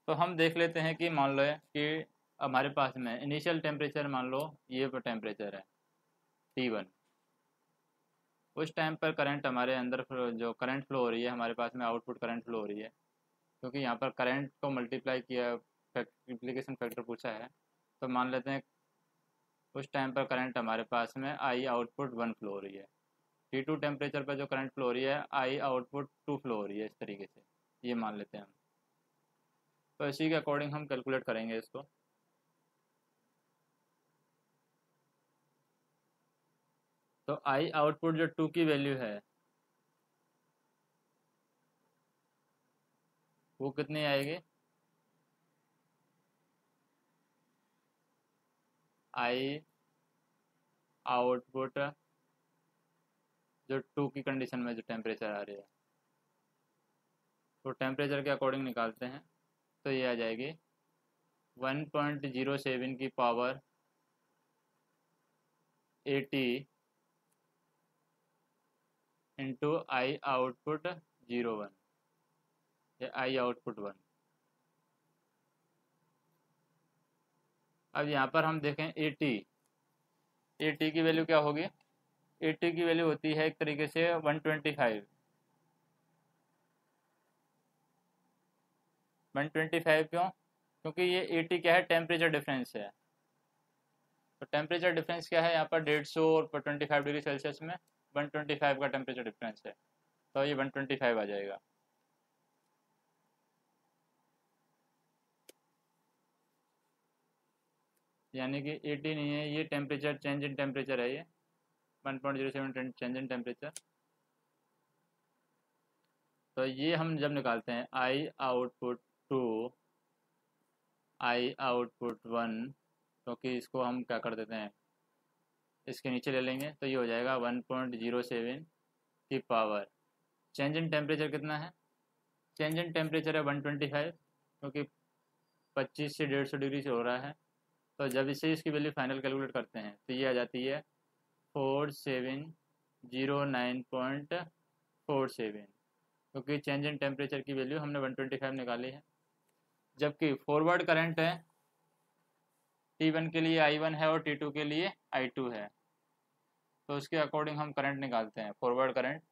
तो हम देख लेते हैं कि मान लो कि हमारे पास में इनिशियल टेम्परेचर मान लो, ये पर टेम्परेचर है टी वन उस टाइम पर करंट हमारे अंदर जो करंट फ्लो हो रही है, हमारे पास में आउटपुट करंट फ्लो हो रही है, क्योंकि यहाँ पर करंट को मल्टीप्लाई किया मल्टीप्लिकेशन फैक्टर पूछा है तो मान लेते हैं उस टाइम पर करंट हमारे पास में आई आउटपुट वन फ्लो हो रही है. टी टू टेम्परेचर पर जो करंट फ्लो हो रही है आई आउटपुट टू फ्लो हो रही है, इस तरीके से, ये मान लेते हैं हम. तो इसी के अकॉर्डिंग हम कैलकुलेट करेंगे इसको। तो आई आउटपुट जो टू की वैल्यू है, वो कितनी आएगी? आई आउटपुट जो टू की कंडीशन में जो टेम्परेचर आ रही है। तो टेम्परेचर के अकॉर्डिंग निकालते हैं। तो ये आ जाएगी। वन पॉइंट ज़ीरो सेवन की power AT into I output zero one या आई आउटपुट वन अब यहाँ पर हम देखें ए टी ए की वैल्यू क्या होगी? ए टी की वैल्यू होती है एक तरीके से one twenty five. One twenty five क्यों? क्योंकि ये ए टी क्या है? टेम्परेचर डिफरेंस है। तो टेम्परेचर डिफरेंस क्या है? यहाँ पर डेढ़ सौ और ट्वेंटी फाइव डिग्री सेल्सियस में वन ट्वेंटी फाइव का टेम्परेचर डिफरेंस है। तो ये वन ट्वेंटी फाइव आ जाएगा। यानी कि एटी नहीं है, ये टेम्परेचर चेंज इन टेम्परेचर है ये। One point zero seven change in temperature तो ये हम जब निकालते हैं I output two I output one क्योंकि इसको हम क्या कर देते हैं? इसके नीचे ले लेंगे तो ये हो जाएगा वन पॉइंट ज़ीरो सेवन की पावर चेंज इन टेम्परेचर कितना है? चेंज इन टेम्परेचर है वन ट्वेंटी फाइव क्योंकि पच्चीस से डेढ़ सौ डिग्री से हो रहा है। तो जब इसे इसकी वैल्यू फाइनल कैलकुलेट करते हैं तो ये आ जाती है four seven zero nine point four seven क्योंकि चेंज इन टेम्परेचर की वैल्यू हमने वन ट्वेंटी फाइव निकाली है। जबकि फॉरवर्ड करंट है टी वन के लिए आई वन है और टी टू के लिए आई टू है। तो उसके अकॉर्डिंग हम करंट निकालते हैं फॉरवर्ड करंट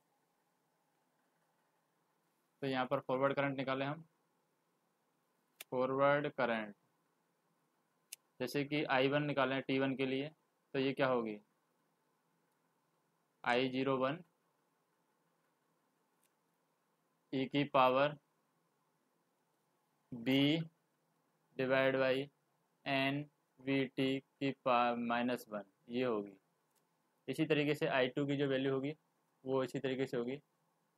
तो यहाँ पर फॉरवर्ड करंट निकाले हम। फॉरवर्ड करंट जैसे कि आई वन निकालें टी वन के लिए तो ये क्या होगी? आई ज़ीरो वन ई की power V divide by N V T की पावर माइनस वन ये होगी। इसी तरीके से आई टू की जो वैल्यू होगी, वो इसी तरीके से होगी।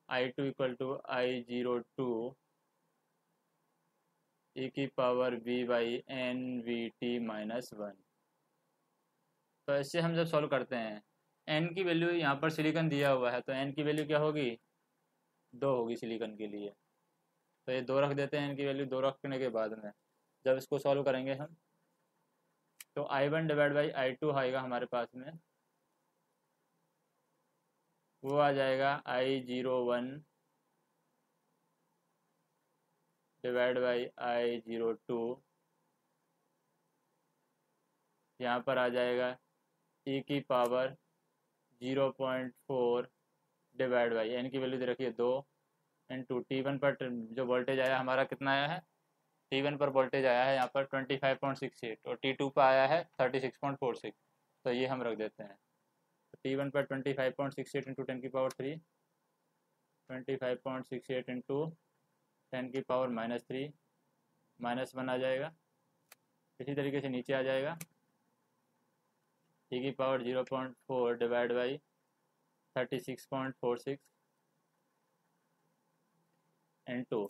I two equal to I zero two e की power V by N V T minus one तो इससे हम जब सॉल्व करते हैं एन की वैल्यू यहाँ पर सिलिकन दिया हुआ है तो एन की वैल्यू क्या होगी? दो होगी सिलिकन के लिए। तो ये दो रख देते हैं एन की वैल्यू दो रखने के बाद में। जब इसको सॉल्व करेंगे हम तो I one divide by I two आएगा हमारे पास में। वो आ जाएगा I zero one divide by I zero two यहाँ पर आ जाएगा ई की power zero point four divide by N की वैल्यू दे रखी है दो। एन टू टी वन पर जो वोल्टेज आया हमारा कितना आया है? टी वन पर वोल्टेज आया है यहाँ पर twenty five point six eight और टी टू पर आया है thirty six point four six तो ये हम रख देते हैं। टी वन पर twenty five point six eight into ten की power three twenty five point six eight into ten की power minus three minus one आ जाएगा। इसी तरीके से नीचे आ जाएगा। टी की power zero point four divide by thirty six point four six and two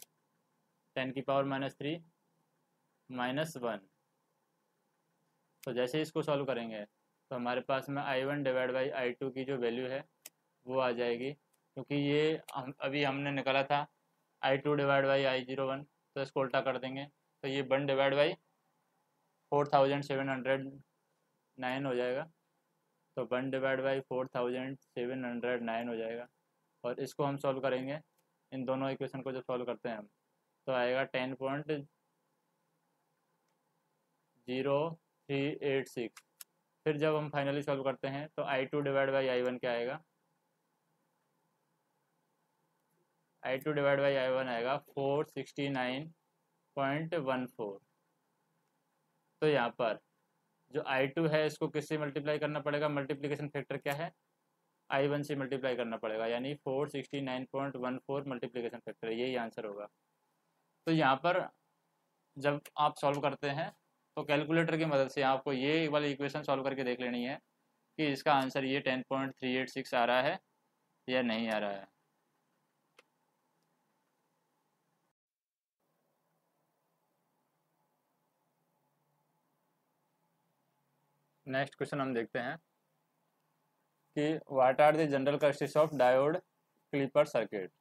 ten की power minus three minus one तो जैसे इसको सॉल्व करेंगे तो हमारे पास में I one divide by I two की जो वैल्यू है, वो आ जाएगी। क्योंकि ये हम, अभी हमने निकाला था I two divide by I zero one तो इसको उल्टा कर देंगे। तो ये one divide by four thousand seven hundred nine हो जाएगा। तो one divide by four thousand seven hundred nine हो जाएगा। और इसको हम सॉल्व करेंगे इन दोनों इक्वेशन को जब सॉल्व करते हैं हम तो आएगा ten point zero three eight six फिर जब हम फाइनली सॉल्व करते हैं तो I two divide by I one क्या आएगा? I two divide by I one आएगा four sixty nine point one four तो यहाँ पर जो आई टू है, इसको किससे मल्टीप्लाई करना पड़ेगा? मल्टीप्लीकेशन फैक्टर क्या है? आई वन से मल्टीप्लाई करना पड़ेगा, यानी four sixty nine point one four multiplication factor यही आंसर होगा। तो यहाँ पर जब आप सॉल्व करते हैं तो कैलकुलेटर की मदद से आपको ये वाली इक्वेशन सॉल्व करके देख लेनी है कि इसका आंसर ये ten point three eight six आ रहा है या नहीं आ रहा है। नेक्स्ट क्वेश्चन हम देखते हैं। कि what are the general characteristics of diode clipper circuit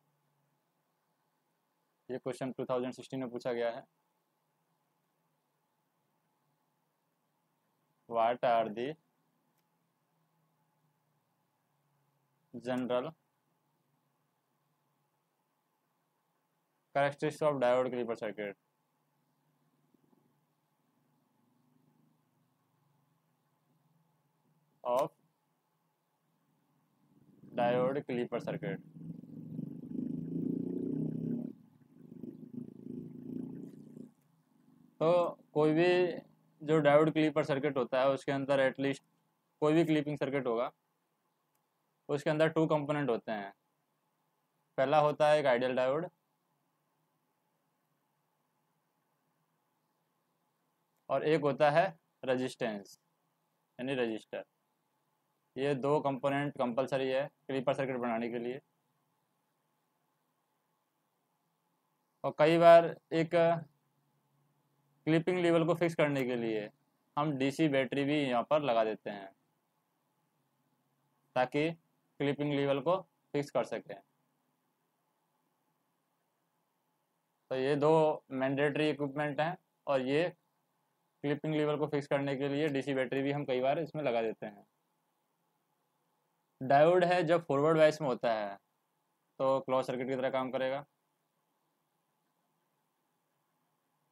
ये क्वेश्चन 2016 में पूछा गया है। What are the general characteristics of diode clipper circuit of diode clipper circuit. तो कोई भी जो डायोड क्लीपर सर्किट होता है, उसके अंदर एटलीस्ट कोई भी क्लीपिंग सर्किट होगा। उसके अंदर टू कंपोनेंट होते हैं। पहला होता है एक आइडियल डायोड। और एक होता है रेजिस्टेंस यानी रजिस्टर ये दो कंपोनेंट कंपलसरी है क्लीपर सर्किट बनाने के लिए। और कई बार एक क्लिपिंग लेवल को फिक्स करने के लिए हम डीसी बैटरी भी यहाँ पर लगा देते हैं, ताकि क्लिपिंग लेवल को फिक्स कर सकें। तो ये दो मैंडेटरी इक्विपमेंट हैं, और ये क्लिपिंग लेवल को फिक्स करने के लिए डीसी बैटरी भी हम कई बार इसमें लगा देते हैं। डायोड है जब फॉरवर्ड वाइस में होता है तो क्लोज सर्किट की तरह काम करेगा।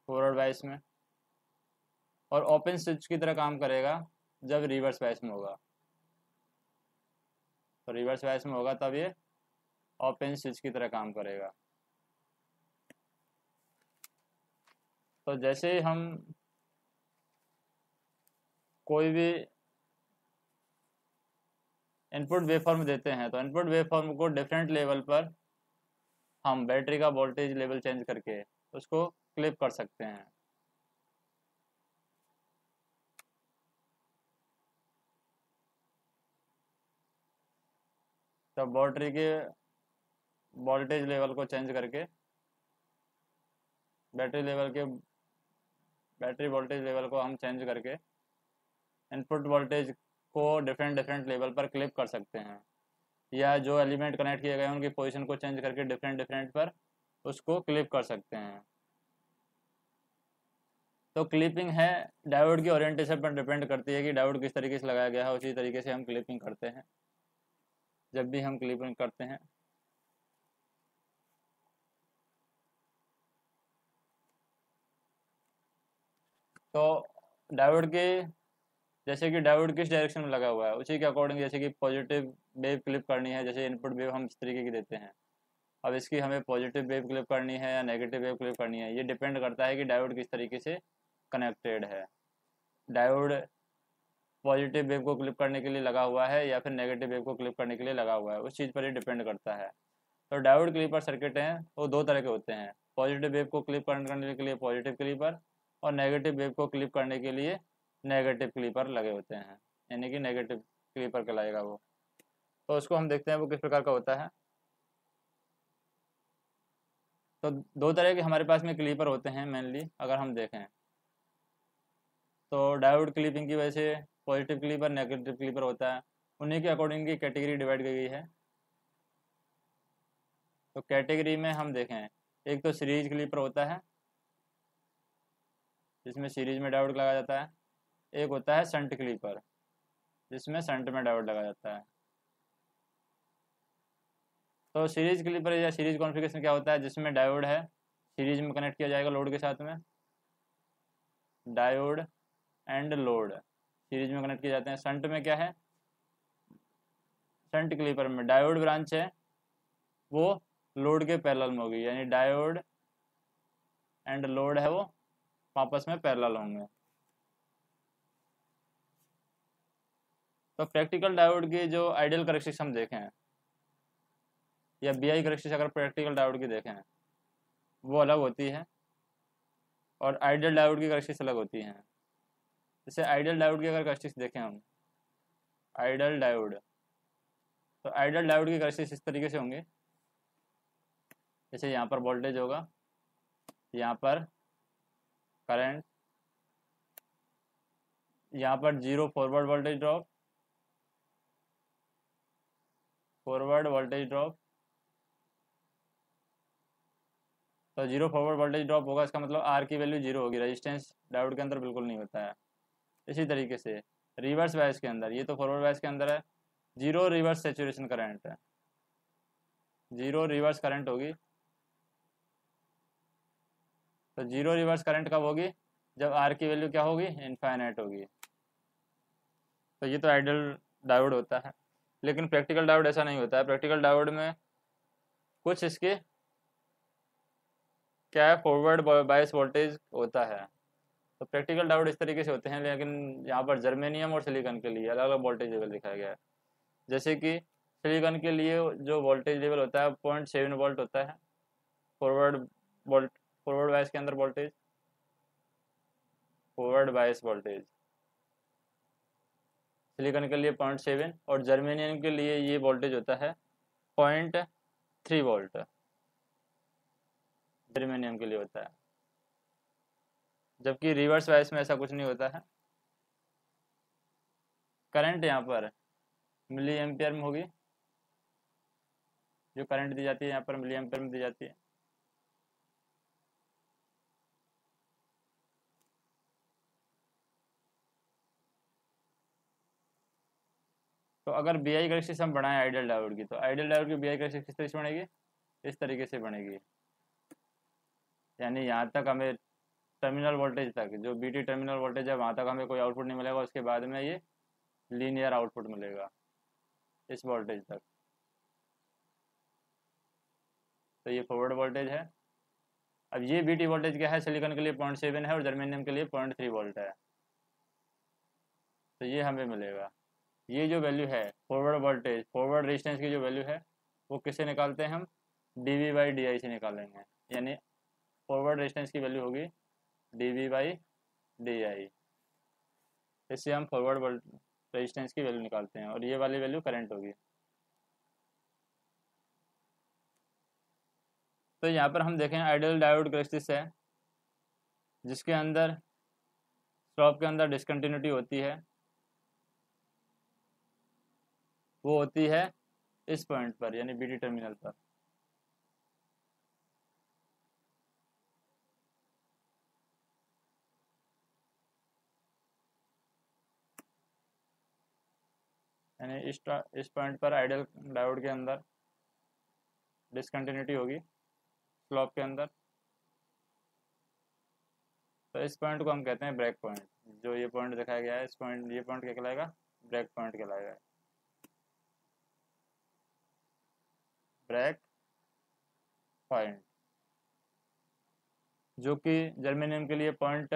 फॉरवर्ड वाइस में। और ओपन स्विच की तरह काम करेगा जब रिवर्स वाइस में होगा। तो रिवर्स वाइस में होगा तब ये ओपन स्विच की तरह काम करेगा। तो जैसे हम कोई भी इनपुट वेवफॉर्म देते हैं तो इनपुट वेवफॉर्म को डिफरेंट लेवल पर हम बैटरी का वोल्टेज लेवल चेंज करके उसको क्लिप कर सकते हैं। तो बैटरी के वोल्टेज लेवल को चेंज करके बैटरी लेवल के, बैटरी वोल्टेज लेवल को हम चेंज करके इनपुट वोल्टेज को डिफरेंट डिफरेंट लेवल पर क्लिप कर सकते हैं। या जो एलिमेंट कनेक्ट किए गए उनकी पोजीशन को चेंज करके डिफरेंट डिफरेंट पर उसको क्लिप कर सकते हैं। तो क्लिपिंग है, डायोड की ओरिएंटेशन पर डिपेंड करती है कि डायोड किस तरीके से लगाया गया है, उसी तरीके से हम क्लिपिंग करते हैं। जब भी हम क्लिपिंग करते हैं। तो डायोड के जैसे कि डायोड किस डायरेक्शन में लगा हुआ है? उसी के अकॉर्डिंग जैसे कि पॉजिटिव वेव क्लिप करनी है, जैसे इनपुट वेव हम इस तरीके की देते हैं। अब इसकी हमें पॉजिटिव वेव क्लिप करनी है या नेगेटिव वेव क्लिप करनी है, ये डिपेंड करता है कि डायोड किस तरीके से कनेक्टेड है। डायोड पॉजिटिव वेव को क्लिप करने के लिए लगा हुआ है या फिर नेगेटिव वेव को क्लिप करने के लिए लगा हुआ है, उस चीज़ पर ही डिपेंड करता है। तो डायोड क्लिपर सर्किट हैं, वो दो तरह के होते हैं। पॉजिटिव वेव को क्लिप करने के लिए पॉजिटिव क्लिपर और नेगेटिव वेव को क्लिप करने के लिए नेगेटिव क्लीपर लगे होते हैं। यानी कि नेगेटिव क्लीपर कहलाएगा वो। तो उसको हम देखते हैं वो किस प्रकार का होता है। तो दो तरह के हमारे पास में क्लीपर होते हैं मेनली अगर हम देखें। तो डायोड क्लिपिंग की वजह से पॉजिटिव क्लीपर नेगेटिव क्लीपर होता है। उन्हीं के अकॉर्डिंग की कैटेगरी डिवाइड की गई है। तो कैटेगरी में हम देखें, एक तो सीरीज़ क्लीपर होता है, जिसमें सीरीज़ में डायोड लगाया जाता है। एक होता है संट क्लीपर, जिसमें संट में डायोड लगा जाता है। तो सीरीज़ क्लीपर या सीरीज़ कॉन्फ़िगरेशन क्या होता है? जिसमें डायोड है, सीरीज़ में कनेक्ट किया जाएगा लोड के साथ में। डायोड एंड लोड, सीरीज़ में कनेक्ट किए जाते हैं। संट में क्या है? संट क्लीपर में डायोड ब्रांच है, वो लोड के पैरेलल में होगी, यानी डायोड एंड लोड है वो आपस में पैरेलल होंगे। तो प्रैक्टिकल डायोड की जो आइडियल करेक्टरिस्टिक्स हम देखें, या बी आई करेक्टरिस्टिक्स अगर प्रैक्टिकल डायोड की देखें, वो अलग होती है और आइडियल डायोड की करेक्टरिस्टिक्स अलग होती हैं। जैसे आइडियल डायोड की अगर करेक्टरिस्टिक्स देखें हम आइडल डायोड तो आइडल डायोड की कैरेक्टरिस्टिक्स इस तरीके से होंगे। जैसे यहाँ पर वोल्टेज होगा, यहाँ पर करंट यहाँ पर zero forward voltage drop forward voltage drop तो ज़ीरो फॉरवर्ड वोल्टेज ड्रॉप होगा, इसका मतलब आर की वैल्यू ज़ीरो होगी। रेजिस्टेंस डायोड के अंदर बिल्कुल नहीं होता है। इसी तरीके से रिवर्स वाइस के अंदर, ये तो फॉरवर्ड वाइस के अंदर है। ज़ीरो रिवर्स सेचुरेशन करंट है। ज़ीरो रिवर्स करंट होगी। तो ज़ीरो रिवर्स करंट कब होगी? जब आर की वैल्यू क्या होगी? इनफाइनाइट होगी। तो ये तो आइडल डायोड होता है। लेकिन प्रैक्टिकल डायोड ऐसा नहीं होता है। प्रैक्टिकल डायोड में कुछ इसके क्या है? फॉरवर्ड बायस वोल्टेज होता है। तो प्रैक्टिकल डायोड इस तरीके से होते हैं, लेकिन यहाँ पर जर्मेनियम और सिलिकन के लिए अलग अलग वोल्टेज लेवल दिखाया गया है। जैसे कि सिलिकन के लिए जो वोल्टेज लेवल होता है पॉइंट सेवन वोल्ट होता है। फॉरवर्ड वोल्ट फॉरवर्ड बायस के अंदर voltage forward bias voltage silicon के लिए पॉइंट सेवन और जर्मेनियम के लिए ये वोल्टेज होता है पॉइंट थ्री वोल्ट जर्मेनियम के लिए होता है। जबकि रिवर्स वाइस में ऐसा कुछ नहीं होता है। करंट यहाँ पर मिली एम्पियर में होगी। जो करंट दी जाती है, यहाँ पर मिली एम्पियर में दी जाती है। तो अगर बी आई करेक्टिस हम बढ़ाएँ आइडल डायोड की तो आइडियल डायोड की बी आई करेक्टिस किस तरीके से बनेगी? इस तरीके से बनेगी। यानी यहाँ तक हमें टर्मिनल वोल्टेज तक, जो बी टी टर्मिनल वोल्टेज है, वहाँ तक हमें कोई आउटपुट नहीं मिलेगा, उसके बाद में ये लीनियर आउटपुट मिलेगा, इस वोल्टेज तक। तो ये फॉरवर्ड वोल्टेज है। अब ये बी टी वोल्टेज क्या है? सिलिकॉन के लिए पॉइंट सेवन है और जर्मेनियम के लिए पॉइंट थ्री वोल्ट है। तो ये हमें मिलेगा। ये जो वैल्यू है फॉरवर्ड वोल्टेज फॉरवर्ड रेजिस्टेंस की जो वैल्यू है, वो किससे निकालते हैं हम? D V by D I से निकालेंगे। यानी फॉरवर्ड रेजिस्टेंस की वैल्यू होगी D V by D I इससे हम फॉरवर्ड रेजिस्टेंस की वैल्यू निकालते हैं और ये वाली वैल्यू करंट होगी। तो यहाँ पर हम देखें आइडियल डायोड क्रिस्टिस है, जिसके अंदर स्टॉप के अंदर डिसकंटिन्यूटी होती है। वो होती है इस पॉइंट पर, यानी बी डी टर्मिनल पर। यानी इस इस पॉइंट पर आइडियल डायोड के अंदर डिसकंटिन्यूटी होगी स्लॉप के अंदर। तो इस पॉइंट को हम कहते हैं ब्रेक पॉइंट जो ये पॉइंट दिखाया गया है, इस पॉइंट, ये पॉइंट क्या कहलाएगा? ब्रेक पॉइंट कहलाएगा। ब्रेक पॉइंट जो कि जर्मेनियम के लिए पॉइंट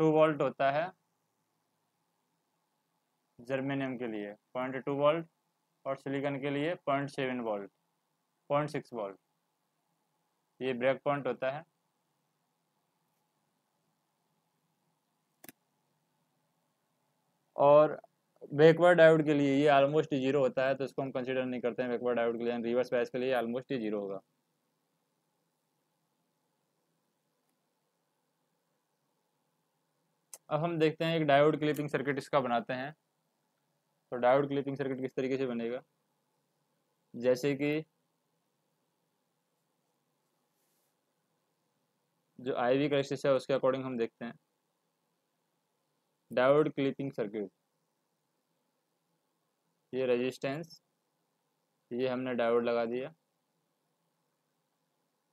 टू वोल्ट होता है, जर्मेनियम के लिए पॉइंट टू वोल्ट और सिलिकन के लिए point seven volt, point six volt, ये ब्रेक पॉइंट होता है। और बैकवर्ड डायोड के लिए ये ऑलमोस्ट ज़ीरो होता है तो इसको हम कंसीडर नहीं करते हैं बैकवर्ड डायोड के लिए रिवर्स बैच के लिए ऑलमोस्ट ही ज़ीरो होगा। अब हम देखते हैं एक डायोड क्लिपिंग सर्किट इसका बनाते हैं। तो डायोड क्लिपिंग सर्किट किस तरीके से बनेगा? जैसे कि जो आई वी है, उसके अकॉर्डिंग हम देखते हैं। डायोड क्लिपिंग सर्किट ये रेजिस्टेंस ये हमने डायोड लगा दिया।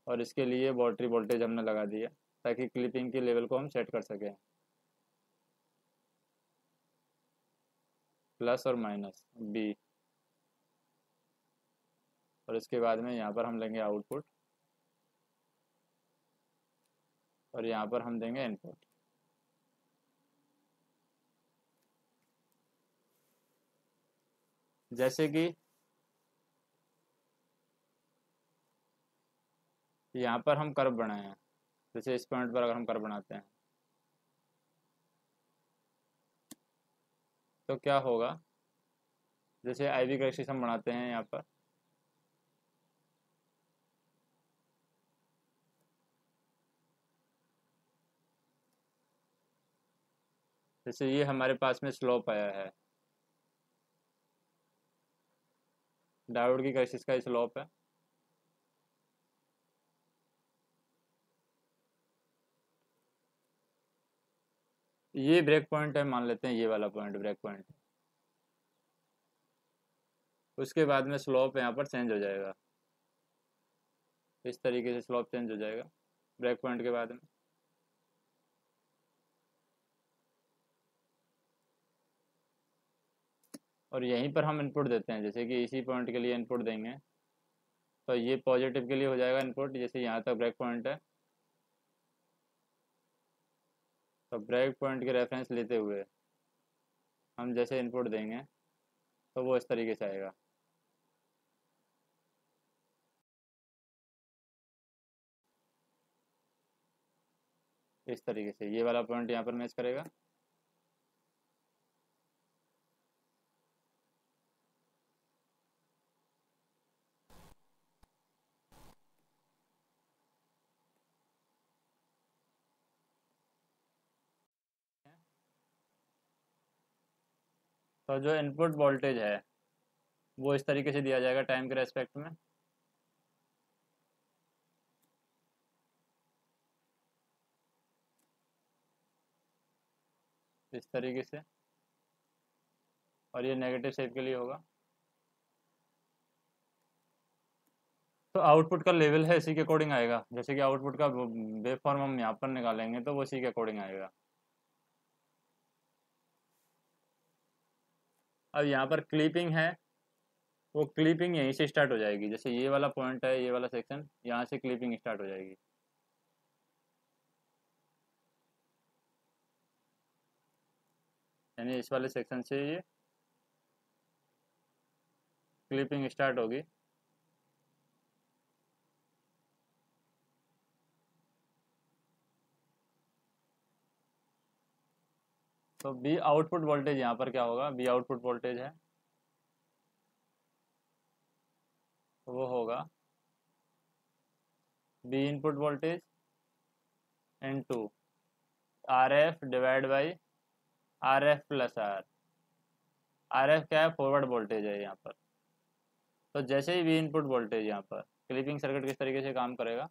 और इसके लिए बैटरी वोल्टेज हमने लगा दिया, ताकि क्लिपिंग के लेवल को हम सेट कर सकें। प्लस और माइनस बी और इसके बाद में यहाँ पर हम लेंगे आउटपुट और यहाँ पर हम देंगे इनपुट जैसे कि यहाँ पर हम कर्व बनाए हैं। जैसे इस पॉइंट पर अगर हम कर्व बनाते हैं तो क्या होगा? जैसे आई वी हम बनाते हैं यहाँ पर। जैसे ये हमारे पास में स्लोप आया है। डायोड की कैसिस का स्लोप है ये ब्रेक पॉइंट है, मान लेते हैं ये वाला पॉइंट ब्रेक पॉइंट उसके बाद में स्लोप यहाँ पर चेंज हो जाएगा। इस तरीके से स्लोप चेंज हो जाएगा ब्रेक पॉइंट के बाद में। और यहीं पर हम इनपुट देते हैं, जैसे कि इसी पॉइंट के लिए इनपुट देंगे। तो ये पॉजिटिव के लिए हो जाएगा इनपुट जैसे यहाँ तक ब्रेक पॉइंट है। तो ब्रेक पॉइंट के रेफरेंस लेते हुए हम जैसे इनपुट देंगे तो वो इस तरीके से आएगा। इस तरीके से ये वाला पॉइंट यहाँ पर मैच करेगा। तो जो इनपुट वोल्टेज है, वो इस तरीके से दिया जाएगा टाइम के रेस्पेक्ट में। इस तरीके से। और ये नेगेटिव शेप के लिए होगा। तो आउटपुट का लेवल है इसी के अकॉर्डिंग आएगा। जैसे कि आउटपुट का वेव फॉर्म हम यहाँ पर निकालेंगे तो वो इसी के अकॉर्डिंग आएगा। अब यहाँ पर क्लिपिंग है, वो क्लिपिंग यहीं से स्टार्ट हो जाएगी। जैसे ये वाला पॉइंट है, ये वाला सेक्शन यहाँ से क्लिपिंग स्टार्ट हो जाएगी। यानी इस वाले सेक्शन से ये क्लिपिंग स्टार्ट होगी। तो बी आउटपुट वोल्टेज यहाँ पर क्या होगा? बी आउटपुट वोल्टेज है। वो होगा V input voltage into R F divide by R F plus R R F क्या है? फॉरवर्ड वोल्टेज है यहाँ पर। तो जैसे ही वी इनपुट वोल्टेज यहाँ पर क्लिपिंग सर्किट किस तरीके से काम करेगा?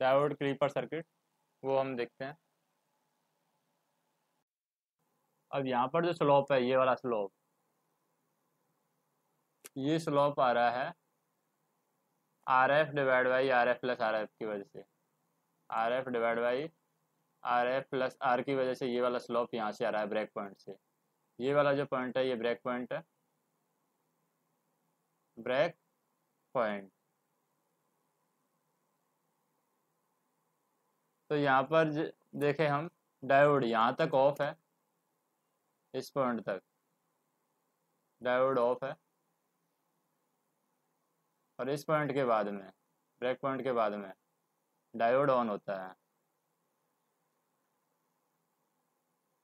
डायोड क्लीपर सर्किट, वो हम देखते हैं। अब यहाँ पर जो स्लोप है, ये वाला स्लोप। ये स्लोप आ रहा है R F divide by R F plus R F की वजह से। R F divide by R F plus R की वजह से ये वाला स्लोप यहाँ से आ रहा है ब्रेक पॉइंट से। ये वाला जो पॉइंट है, ये ब्रेक पॉइंट है। Break point. तो यहाँ पर देखें हम डायोड यहाँ तक ऑफ़ है, इस पॉइंट तक। डायोड ऑफ़ है। और इस पॉइंट के बाद में ब्रेक पॉइंट के बाद में डायोड ऑन होता है।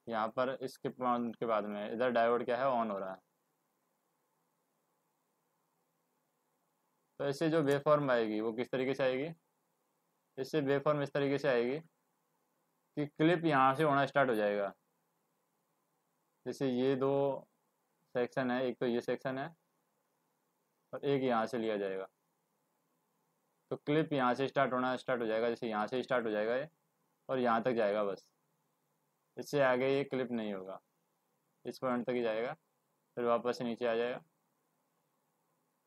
यहाँ पर इसके पॉइंट के बाद में, इधर डायोड क्या है ऑन हो रहा है। तो इससे जो वे फॉर्म आएगी, वो किस तरीके से आएगी? इससे वे फॉर्म इस तरीके से आएगी कि क्लिप यहाँ से होना स्टार्ट हो जाएगा। जैसे ये दो सेक्शन है, एक तो ये सेक्शन है और एक यहाँ से लिया जाएगा। तो क्लिप यहाँ से स्टार्ट होना स्टार्ट हो जाएगा, जैसे यहाँ से स्टार्ट हो जाएगा ये और यहाँ तक जाएगा बस। इससे आगे ये क्लिप नहीं होगा। इस पॉइंट तक ही जाएगा, फिर वापस से नीचे आ जाएगा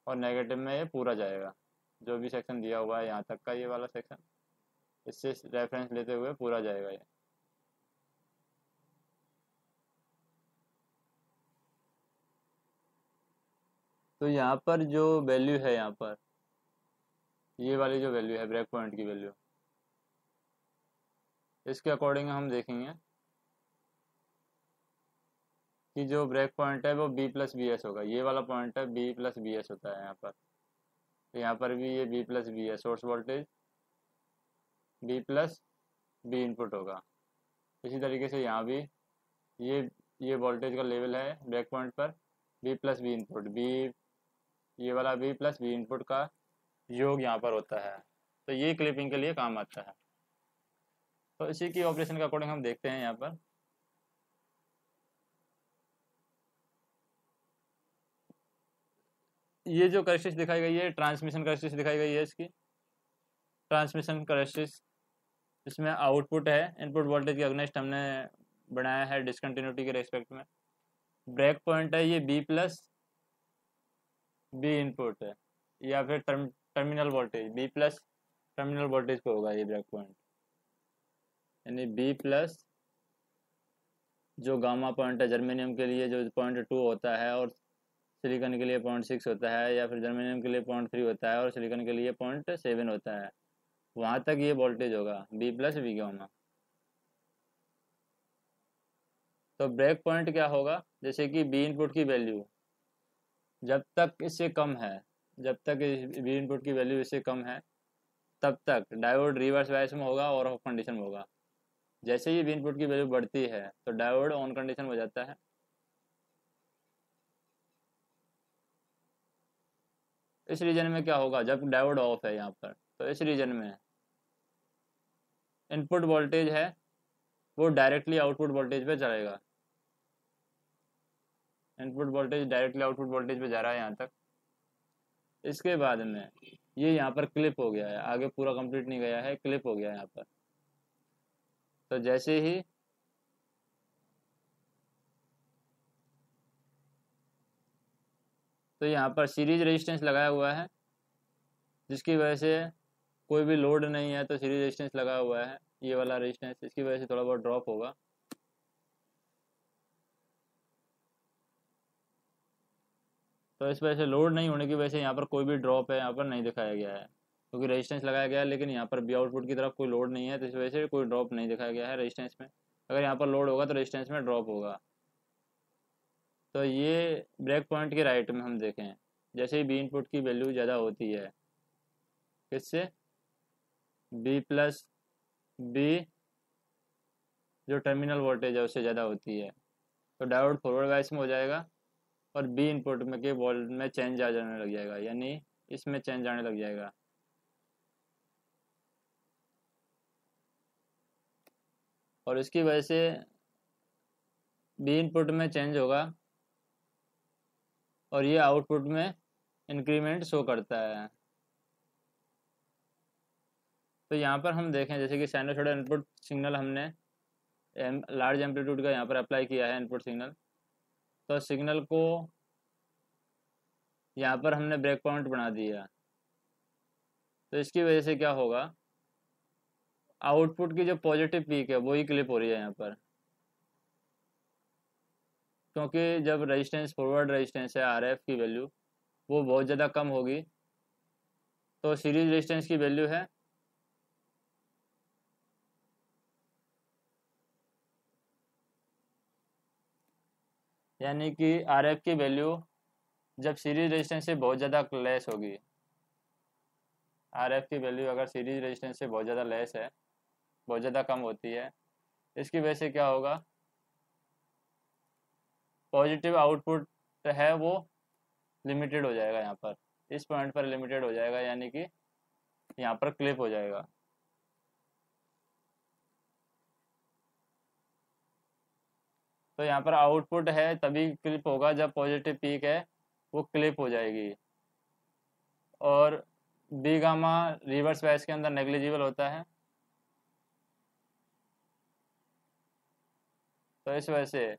और नेगेटिव में ये पूरा जाएगा। जो भी सेक्शन दिया हुआ है यहाँ तक का ये वाला सेक्शन इससे रेफरेंस लेते हुए पूरा जाएगा ये। तो यहाँ पर जो वैल्यू है यहाँ पर, ये वाली जो वैल्यू है ब्रेक पॉइंट की वैल्यू इसके अकॉर्डिंग हम देखेंगे कि जो ब्रेक पॉइंट है वो बी प्लस बी एस होगा। ये वाला पॉइंट है बी प्लस बी एस होता है यहाँ पर। तो यहाँ पर भी ये बी प्लस बी है source voltage V plus V input होगा। इसी तरीके से यहाँ भी ये ये वोल्टेज का लेवल है ब्रेक पॉइंट पर V plus V input V ये वाला बी प्लस बी इनपुट का योग यहाँ पर होता है। तो ये क्लिपिंग के लिए काम आता है। तो इसी की ऑपरेशन के अकॉर्डिंग हम देखते हैं यहाँ पर। ये जो करेक्टिस दिखाई गई है ट्रांसमिशन करेक्टिस दिखाई गई है इसकी। ट्रांसमिशन करेक्टिस इसमें आउटपुट है इनपुट वोल्टेज के अगनेस्ट हमने बनाया है डिसकंटिन्यूटी के रेस्पेक्ट में। ब्रेक पॉइंट है ये बी प्लस बी इनपुट है या फिर term, terminal voltage V plus terminal voltage पे होगा ये ब्रेक पॉइंट यानी बी प्लस जो गामा पॉइंट है जर्मेनियम के लिए जो पॉइंट टू होता है और सिलिकन के लिए पॉइंट सिक्स होता है या फिर जर्मेनियम के लिए पॉइंट थ्री होता है और सिलिकन के लिए पॉइंट सेवन होता है। वहाँ तक ये वोल्टेज होगा। बी प्लस बी गामा तो ब्रेक पॉइंट क्या होगा? जैसे कि बी इनपुट की वैल्यू जब तक इससे कम है, जब तक बी इनपुट की वैल्यू इससे कम है, तब तक डायोड रिवर्स वाइस में होगा और ऑफ़ कंडीशन में होगा। जैसे ही बी इनपुट की वैल्यू बढ़ती है तो डायोड ऑन कंडीशन हो जाता है। इस रीजन में क्या होगा? जब डायोड ऑफ़ है यहाँ पर तो इस रीजन में इनपुट वोल्टेज है, वो डायरेक्टली आउटपुट वोल्टेज पे चलेगा input voltage directly output voltage पे जा रहा है यहाँ तक। इसके बाद में ये यहाँ पर क्लिप हो गया है। आगे पूरा कंप्लीट नहीं गया है क्लिप हो गया है यहाँ पर। तो जैसे ही तो यहाँ पर सीरीज़ रेजिस्टेंस लगाया हुआ है, जिसकी वजह से कोई भी लोड नहीं है तो सीरीज़ रेजिस्टेंस लगा हुआ है। ये वाला रेजिस्टेंस इसकी वजह से थोड़ा बहुत ड्रॉप होगा। तो इस वजह से लोड नहीं होने की वजह से यहाँ पर कोई भी ड्रॉप है, यहाँ पर नहीं दिखाया गया है। क्योंकि तो रेजिस्टेंस लगाया गया है, लेकिन यहाँ पर बी आउटपुट की तरफ़ कोई लोड नहीं है तो इस वजह से कोई ड्रॉप नहीं दिखाया गया है रेजिस्टेंस में। अगर यहाँ पर लोड होगा तो रेजिस्टेंस में ड्रॉप होगा। तो ये ब्रेक पॉइंट के राइट में हम देखें। जैसे ही बी इनपुट की वैल्यू ज़्यादा होती है किससे बी प्लस बी जो टर्मिनल वोल्टेज है, उससे ज़्यादा होती है। तो डायोड फॉरवर्ड वाइस में हो जाएगा और बी इनपुट में के वोल्ट में चेंज आ जाने लग जाएगा, यानी इसमें चेंज आने लग जाएगा। और इसकी वजह से बी इनपुट में चेंज होगा और ये आउटपुट में इंक्रीमेंट शो करता है। तो यहाँ पर हम देखें, जैसे कि साइनोसॉइडल इनपुट सिग्नल हमने लार्ज एम्पलीट्यूड का यहाँ पर अप्लाई किया है इनपुट सिग्नल तो सिग्नल को यहाँ पर हमने ब्रेक पॉइंट बना दिया। तो इसकी वजह से क्या होगा? आउटपुट की जो पॉजिटिव पीक है, वही क्लिप हो रही है यहाँ पर। क्योंकि जब रेजिस्टेंस फॉरवर्ड रेजिस्टेंस है आरएफ की वैल्यू वो बहुत ज़्यादा कम होगी। तो सीरीज़ रेजिस्टेंस की वैल्यू है यानी कि आरएफ की वैल्यू जब सीरीज़ रेजिस्टेंस से बहुत ज़्यादा लेस होगी। आरएफ की वैल्यू अगर सीरीज़ रेजिस्टेंस से बहुत ज़्यादा लेस है, बहुत ज़्यादा कम होती है, इसकी वजह से क्या होगा? पॉजिटिव आउटपुट है वो लिमिटेड हो जाएगा यहाँ पर। इस पॉइंट पर लिमिटेड हो जाएगा, यानी कि यहाँ पर क्लिप हो जाएगा। तो यहाँ पर आउटपुट है, तभी क्लिप होगा जब पॉजिटिव पीक है, वो क्लिप हो जाएगी। और बी गामा रिवर्स वैस के अंदर नेग्लिजिबल होता है। तो इस वजह से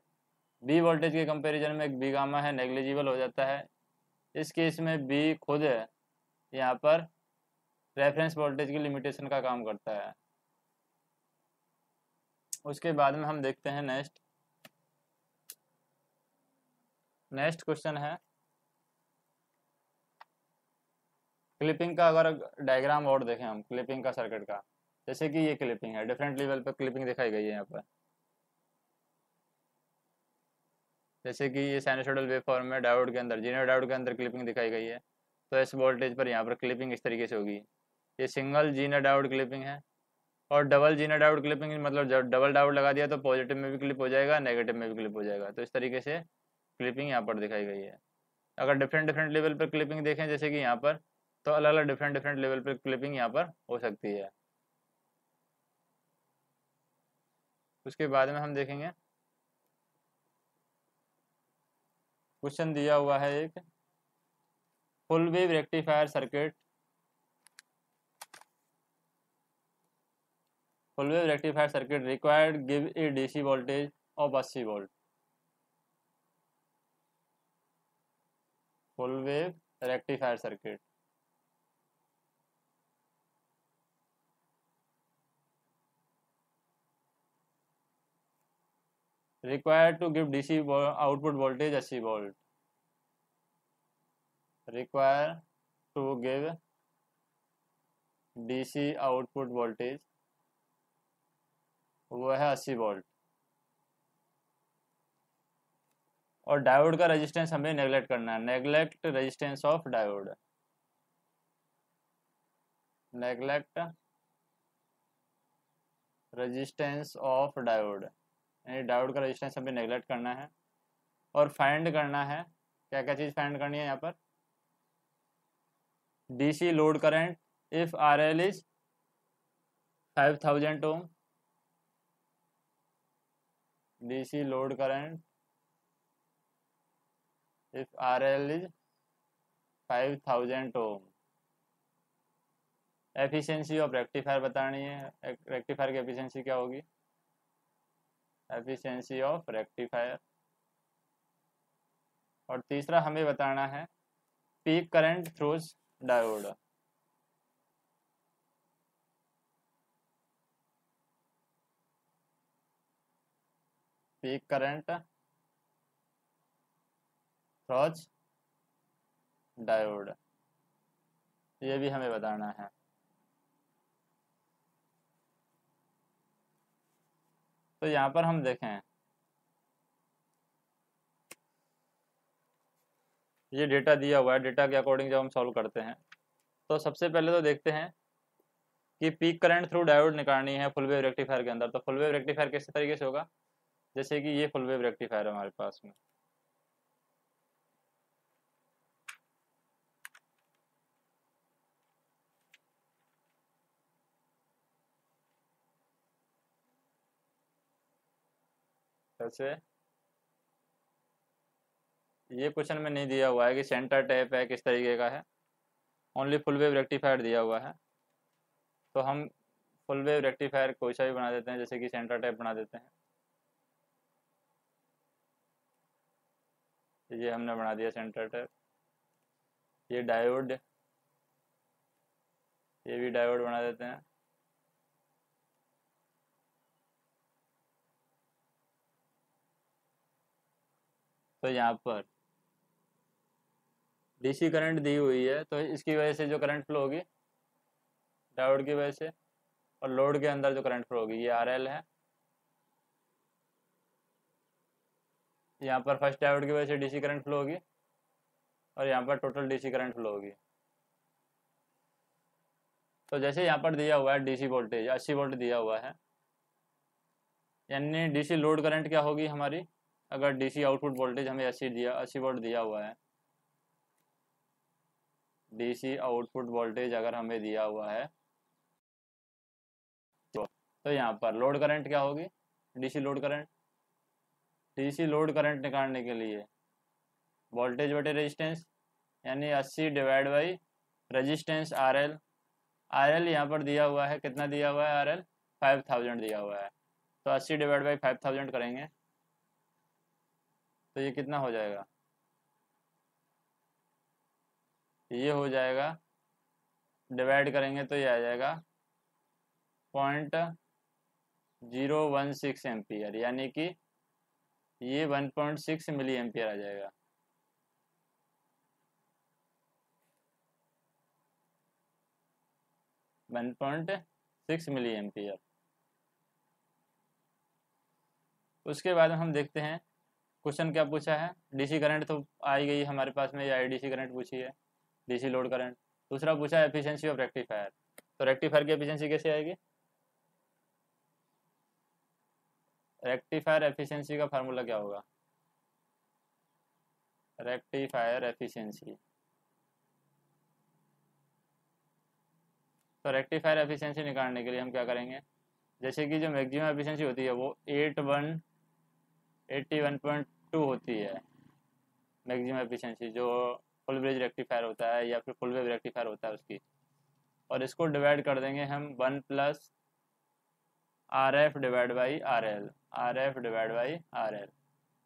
बी वोल्टेज के कंपैरिजन में एक बी गामा है नेग्लिजिबल हो जाता है। इस केस में बी खुद यहाँ पर रेफरेंस वोल्टेज की लिमिटेशन का काम करता है। उसके बाद में हम देखते हैं नेक्स्ट नेक्स्ट क्वेश्चन है। क्लिपिंग का अगर डायग्राम और देखें हम, क्लिपिंग का सर्किट का। जैसे कि ये क्लिपिंग है डिफरेंट लेवल पर क्लिपिंग दिखाई गई है यहाँ पर। जैसे कि ये साइनोसोडल वेव फॉर्म में डायोड के अंदर ज़ीरो डायोड के अंदर क्लिपिंग दिखाई गई है तो इस वोल्टेज पर यहाँ पर क्लिपिंग इस तरीके से होगी। ये सिंगल जीना डायोड क्लिपिंग है, और डबल जीना डायोड क्लिपिंग मतलब जब डबल डायोड लगा दिया तो पॉजिटिव में भी क्लिप हो जाएगा नेगेटिव में भी क्लिप हो जाएगा। तो इस तरीके से क्लिपिंग यहाँ पर दिखाई गई है। अगर डिफरेंट डिफरेंट लेवल पर क्लिपिंग देखें, जैसे कि यहाँ पर तो अलग अलग डिफरेंट डिफरेंट लेवल पर क्लिपिंग यहाँ पर हो सकती है। उसके बाद में हम देखेंगे। क्वेश्चन दिया हुआ है एक। Full wave rectifier circuit full wave rectifier circuit required give a DC voltage of 80 volt full wave rectifier circuit required to give DC output voltage अस्सी volt require to give DC output voltage वो है अस्सी volt और diode का resistance हमें neglect करना है। Neglect resistance of diode. Neglect resistance of diode. यानी डायोड का रेजिस्टेंस हमें नेगलेक्ट करना है और फाइंड करना है। क्या क्या चीज़ फाइंड करनी है यहाँ पर? DC load current if R L is five thousand ohm DC load current L is five thousand ohm efficiency of rectifier बतानी है। रेक्टिफायर की एफिशिएंसी क्या होगी? एफिशिएंसी ऑफ़ रेक्टिफायर और तीसरा हमें बताना है peak current through diode peak current through diode ये भी हमें बताना है। तो यहाँ पर हम देखें। ये डेटा दिया हुआ है। डेटा के अकॉर्डिंग जब हम सॉल्व करते हैं तो सबसे पहले तो देखते हैं कि पीक करंट थ्रू डायोड निकालनी है फुल वेव रेक्टिफायर के अंदर। तो फुल वेव रेक्टिफायर किस तरीके से होगा? जैसे कि ये फुल वेव रेक्टिफायर है हमारे पास में। कैसे ये क्वेश्चन में नहीं दिया हुआ है कि सेंटर टैप है, किस तरीके का है। ओनली फुल वेव रेक्टिफायर दिया हुआ है। तो हम फुल वेव रेक्टिफायर कोई सा भी बना देते हैं, जैसे कि सेंटर टैप बना देते हैं। ये हमने बना दिया सेंटर टैप ये डायोड ये भी डायोड बना देते हैं। तो यहाँ पर डीसी करंट दी हुई है तो इसकी वजह से जो करंट फ्लो होगी, डायोड की वजह से, और लोड के अंदर जो करंट फ्लो होगी, ये आर एल है। यहाँ पर फ़र्स्ट डायोड की वजह से डीसी करंट फ्लो होगी, और यहाँ पर टोटल डीसी करंट फ्लो होगी। तो जैसे यहाँ पर दिया हुआ है डीसी वोल्टेज अस्सी वोल्ट दिया हुआ है। यानी डीसी लोड करंट क्या होगी हमारी? अगर डीसी आउटपुट वोल्टेज हमें अस्सी दिया अस्सी वोल्ट दिया हुआ है। डीसी आउटपुट वोल्टेज अगर हमें दिया हुआ है तो यहाँ पर लोड करंट क्या होगी? DC load current DC load current निकालने के लिए वोल्टेज बटे रेजिस्टेंस यानी 80 divide by resistance R L R L यहाँ पर दिया हुआ है, कितना दिया हुआ है आर एल फाइव थाउज़ेंड दिया हुआ है। तो 80 डिवाइड बाई फाइव थाउज़ेंड करेंगे। तो ये कितना हो जाएगा? ये हो जाएगा डिवाइड करेंगे तो ये आ जाएगा point zero one six ampere, यानी कि ये one point six milli ampere आ जाएगा। One point six milli ampere उसके बाद हम देखते हैं क्वेश्चन क्या पूछा है? डीसी करंट तो आई गई हमारे पास में आई डीसी करंट पूछी है। डीसी लोड करंट दूसरा पूछा एफिशिएंसी ऑफ़ रेक्टिफायर तो रेक्टिफायर की एफिशिएंसी कैसे आएगी? रेक्टिफायर एफिशिएंसी का फार्मूला क्या होगा? रेक्टिफायर एफिशिएंसी तो रेक्टिफायर एफिशिएंसी निकालने के लिए हम क्या करेंगे? जैसे कि जो मैक्सिमम एफिशिएंसी होती है वो eight one eighty one point two होती है मैक्सिमम एफिशिएंसी, जो फुल ब्रिज रेक्टिफायर होता है या फिर फुल वेव रेक्टिफायर होता है उसकी। और इसको डिवाइड कर देंगे हम one plus R F divide by R L R F divide by R L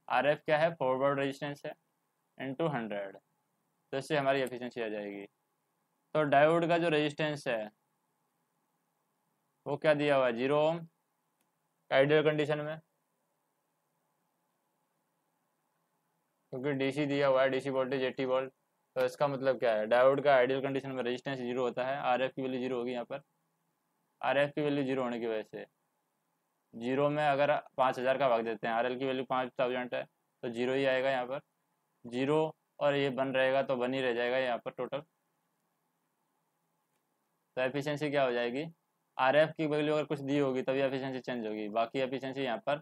R F क्या है? फॉरवर्ड रेजिस्टेंस है इंटू हंड्रेड। तो इससे हमारी एफिशिएंसी आ जाएगी। तो डायोड का जो रेजिस्टेंस है, वो क्या दिया हुआ है? ज़ीरो ओम, आइडियल कंडीशन में। क्योंकि डीसी दिया हुआ है डीसी वोल्टेज एट्टी वोल्ट तो इसका मतलब क्या है? डायोड का आइडियल कंडीशन में रेजिस्टेंस ज़ीरो होता है आर एफ़ की वैल्यू ज़ीरो होगी यहाँ पर। आर एफ़ की वैल्यू ज़ीरो होने की वजह से। ज़ीरो में अगर पाँच हज़ार का भाग देते हैं आर एल की वैल्यू पाँच थाउज़ेंड है तो ज़ीरो ही आएगा यहाँ पर। ज़ीरो और ये बन रहेगा तो बन ही रह जाएगा यहाँ पर टोटल तो एफिशिएंसी क्या हो जाएगी? आर एफ़ की वैल्यू अगर कुछ दी होगी, तभी एफिशिएंसी चेंज होगी। बाकी एफिशिएंसी यहाँ पर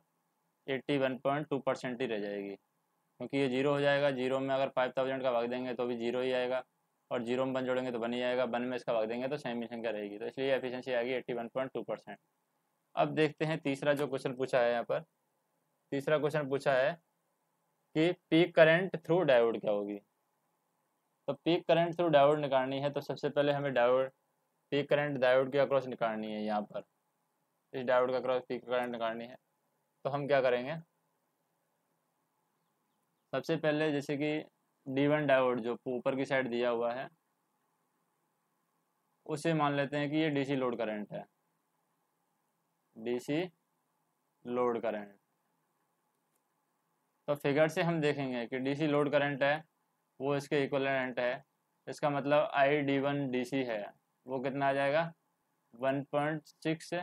eighty one point two percent ही रह जाएगी। क्योंकि ये ज़ीरो हो जाएगा, ज़ीरो में अगर फाइव थाउज़ेंड का भाग देंगे तो भी ज़ीरो ही आएगा और ज़ीरो में बन जोड़ेंगे तो बन ही आएगा बन में इसका भाग देंगे तो सेमी संख्या रहेगी। तो इसलिए एफिशिएंसी आएगी eighty one point two percent अब देखते हैं तीसरा जो क्वेश्चन पूछा है यहाँ पर। तीसरा क्वेश्चन पूछा है कि पीक करंट थ्रू डायोड क्या होगी? तो पीक करंट थ्रू डायोड निकालनी है तो सबसे पहले हमें डायोड पीक करंट डायोड के अक्रॉस निकालनी है यहाँ पर। इस डायोड का अक्रॉस पीक करंट निकालनी है। तो हम क्या करेंगे? सबसे पहले जैसे कि डी वन डायोड जो ऊपर की साइड दिया हुआ है, उसे मान लेते हैं कि ये डीसी लोड करंट है। डीसी लोड करंट तो फिगर से हम देखेंगे कि डीसी लोड करंट है, वो इसके इक्वलेंट है। इसका मतलब I D one D C है। वो कितना आ जाएगा? One point six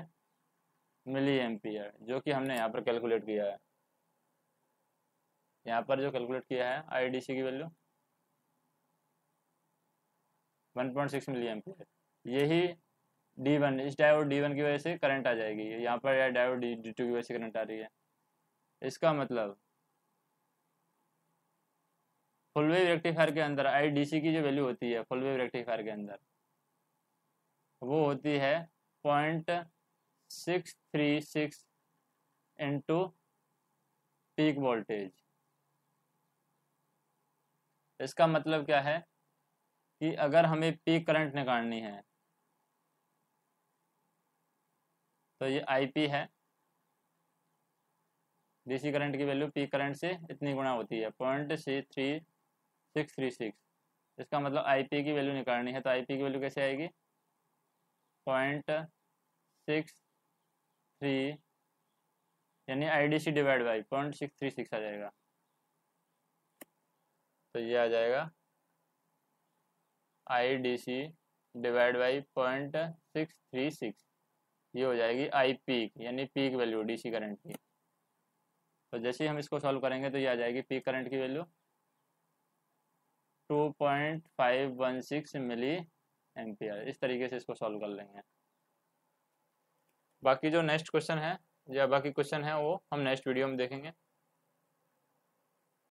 milli ampere जो कि हमने यहाँ पर कैलकुलेट किया है। यहाँ पर जो कैलकुलेट किया है आई की value one point six milli ampere यही डी वन इस डायोड डी वन की वजह से करंट आ जाएगी। यहाँ पर डायोड डी डी टू की वजह से करंट आ रही है। इसका मतलब फुल वेव रेक्टिफायर के अंदर आई डी सी की जो वैल्यू होती है फुल वेव रेक्टिफायर के अंदर, वो होती है point six three six into peak voltage इसका मतलब क्या है कि अगर हमें पीक करंट निकालनी है तो ये आईपी है। डीसी करंट की वैल्यू पीक करंट से इतनी गुना होती है। Point C three six three six इसका मतलब आईपी की वैल्यू निकालनी है तो आईपी की वैल्यू कैसे आएगी? पॉइंट सिक्स थ्री यानी I D C divide by point six three six आ जाएगा। तो ये आ जाएगा। I D C divide by point six three six ये हो जाएगी आई पीक यानी पीक वैल्यू डीसी करंट की। तो जैसे ही हम इसको सॉल्व करेंगे तो ये आ जाएगी पीक करंट की value two point five one six milli ampere. इस तरीके से इसको सॉल्व कर लेंगे। बाकी जो नेक्स्ट क्वेश्चन है, या बाकी क्वेश्चन है वो हम नेक्स्ट वीडियो में देखेंगे।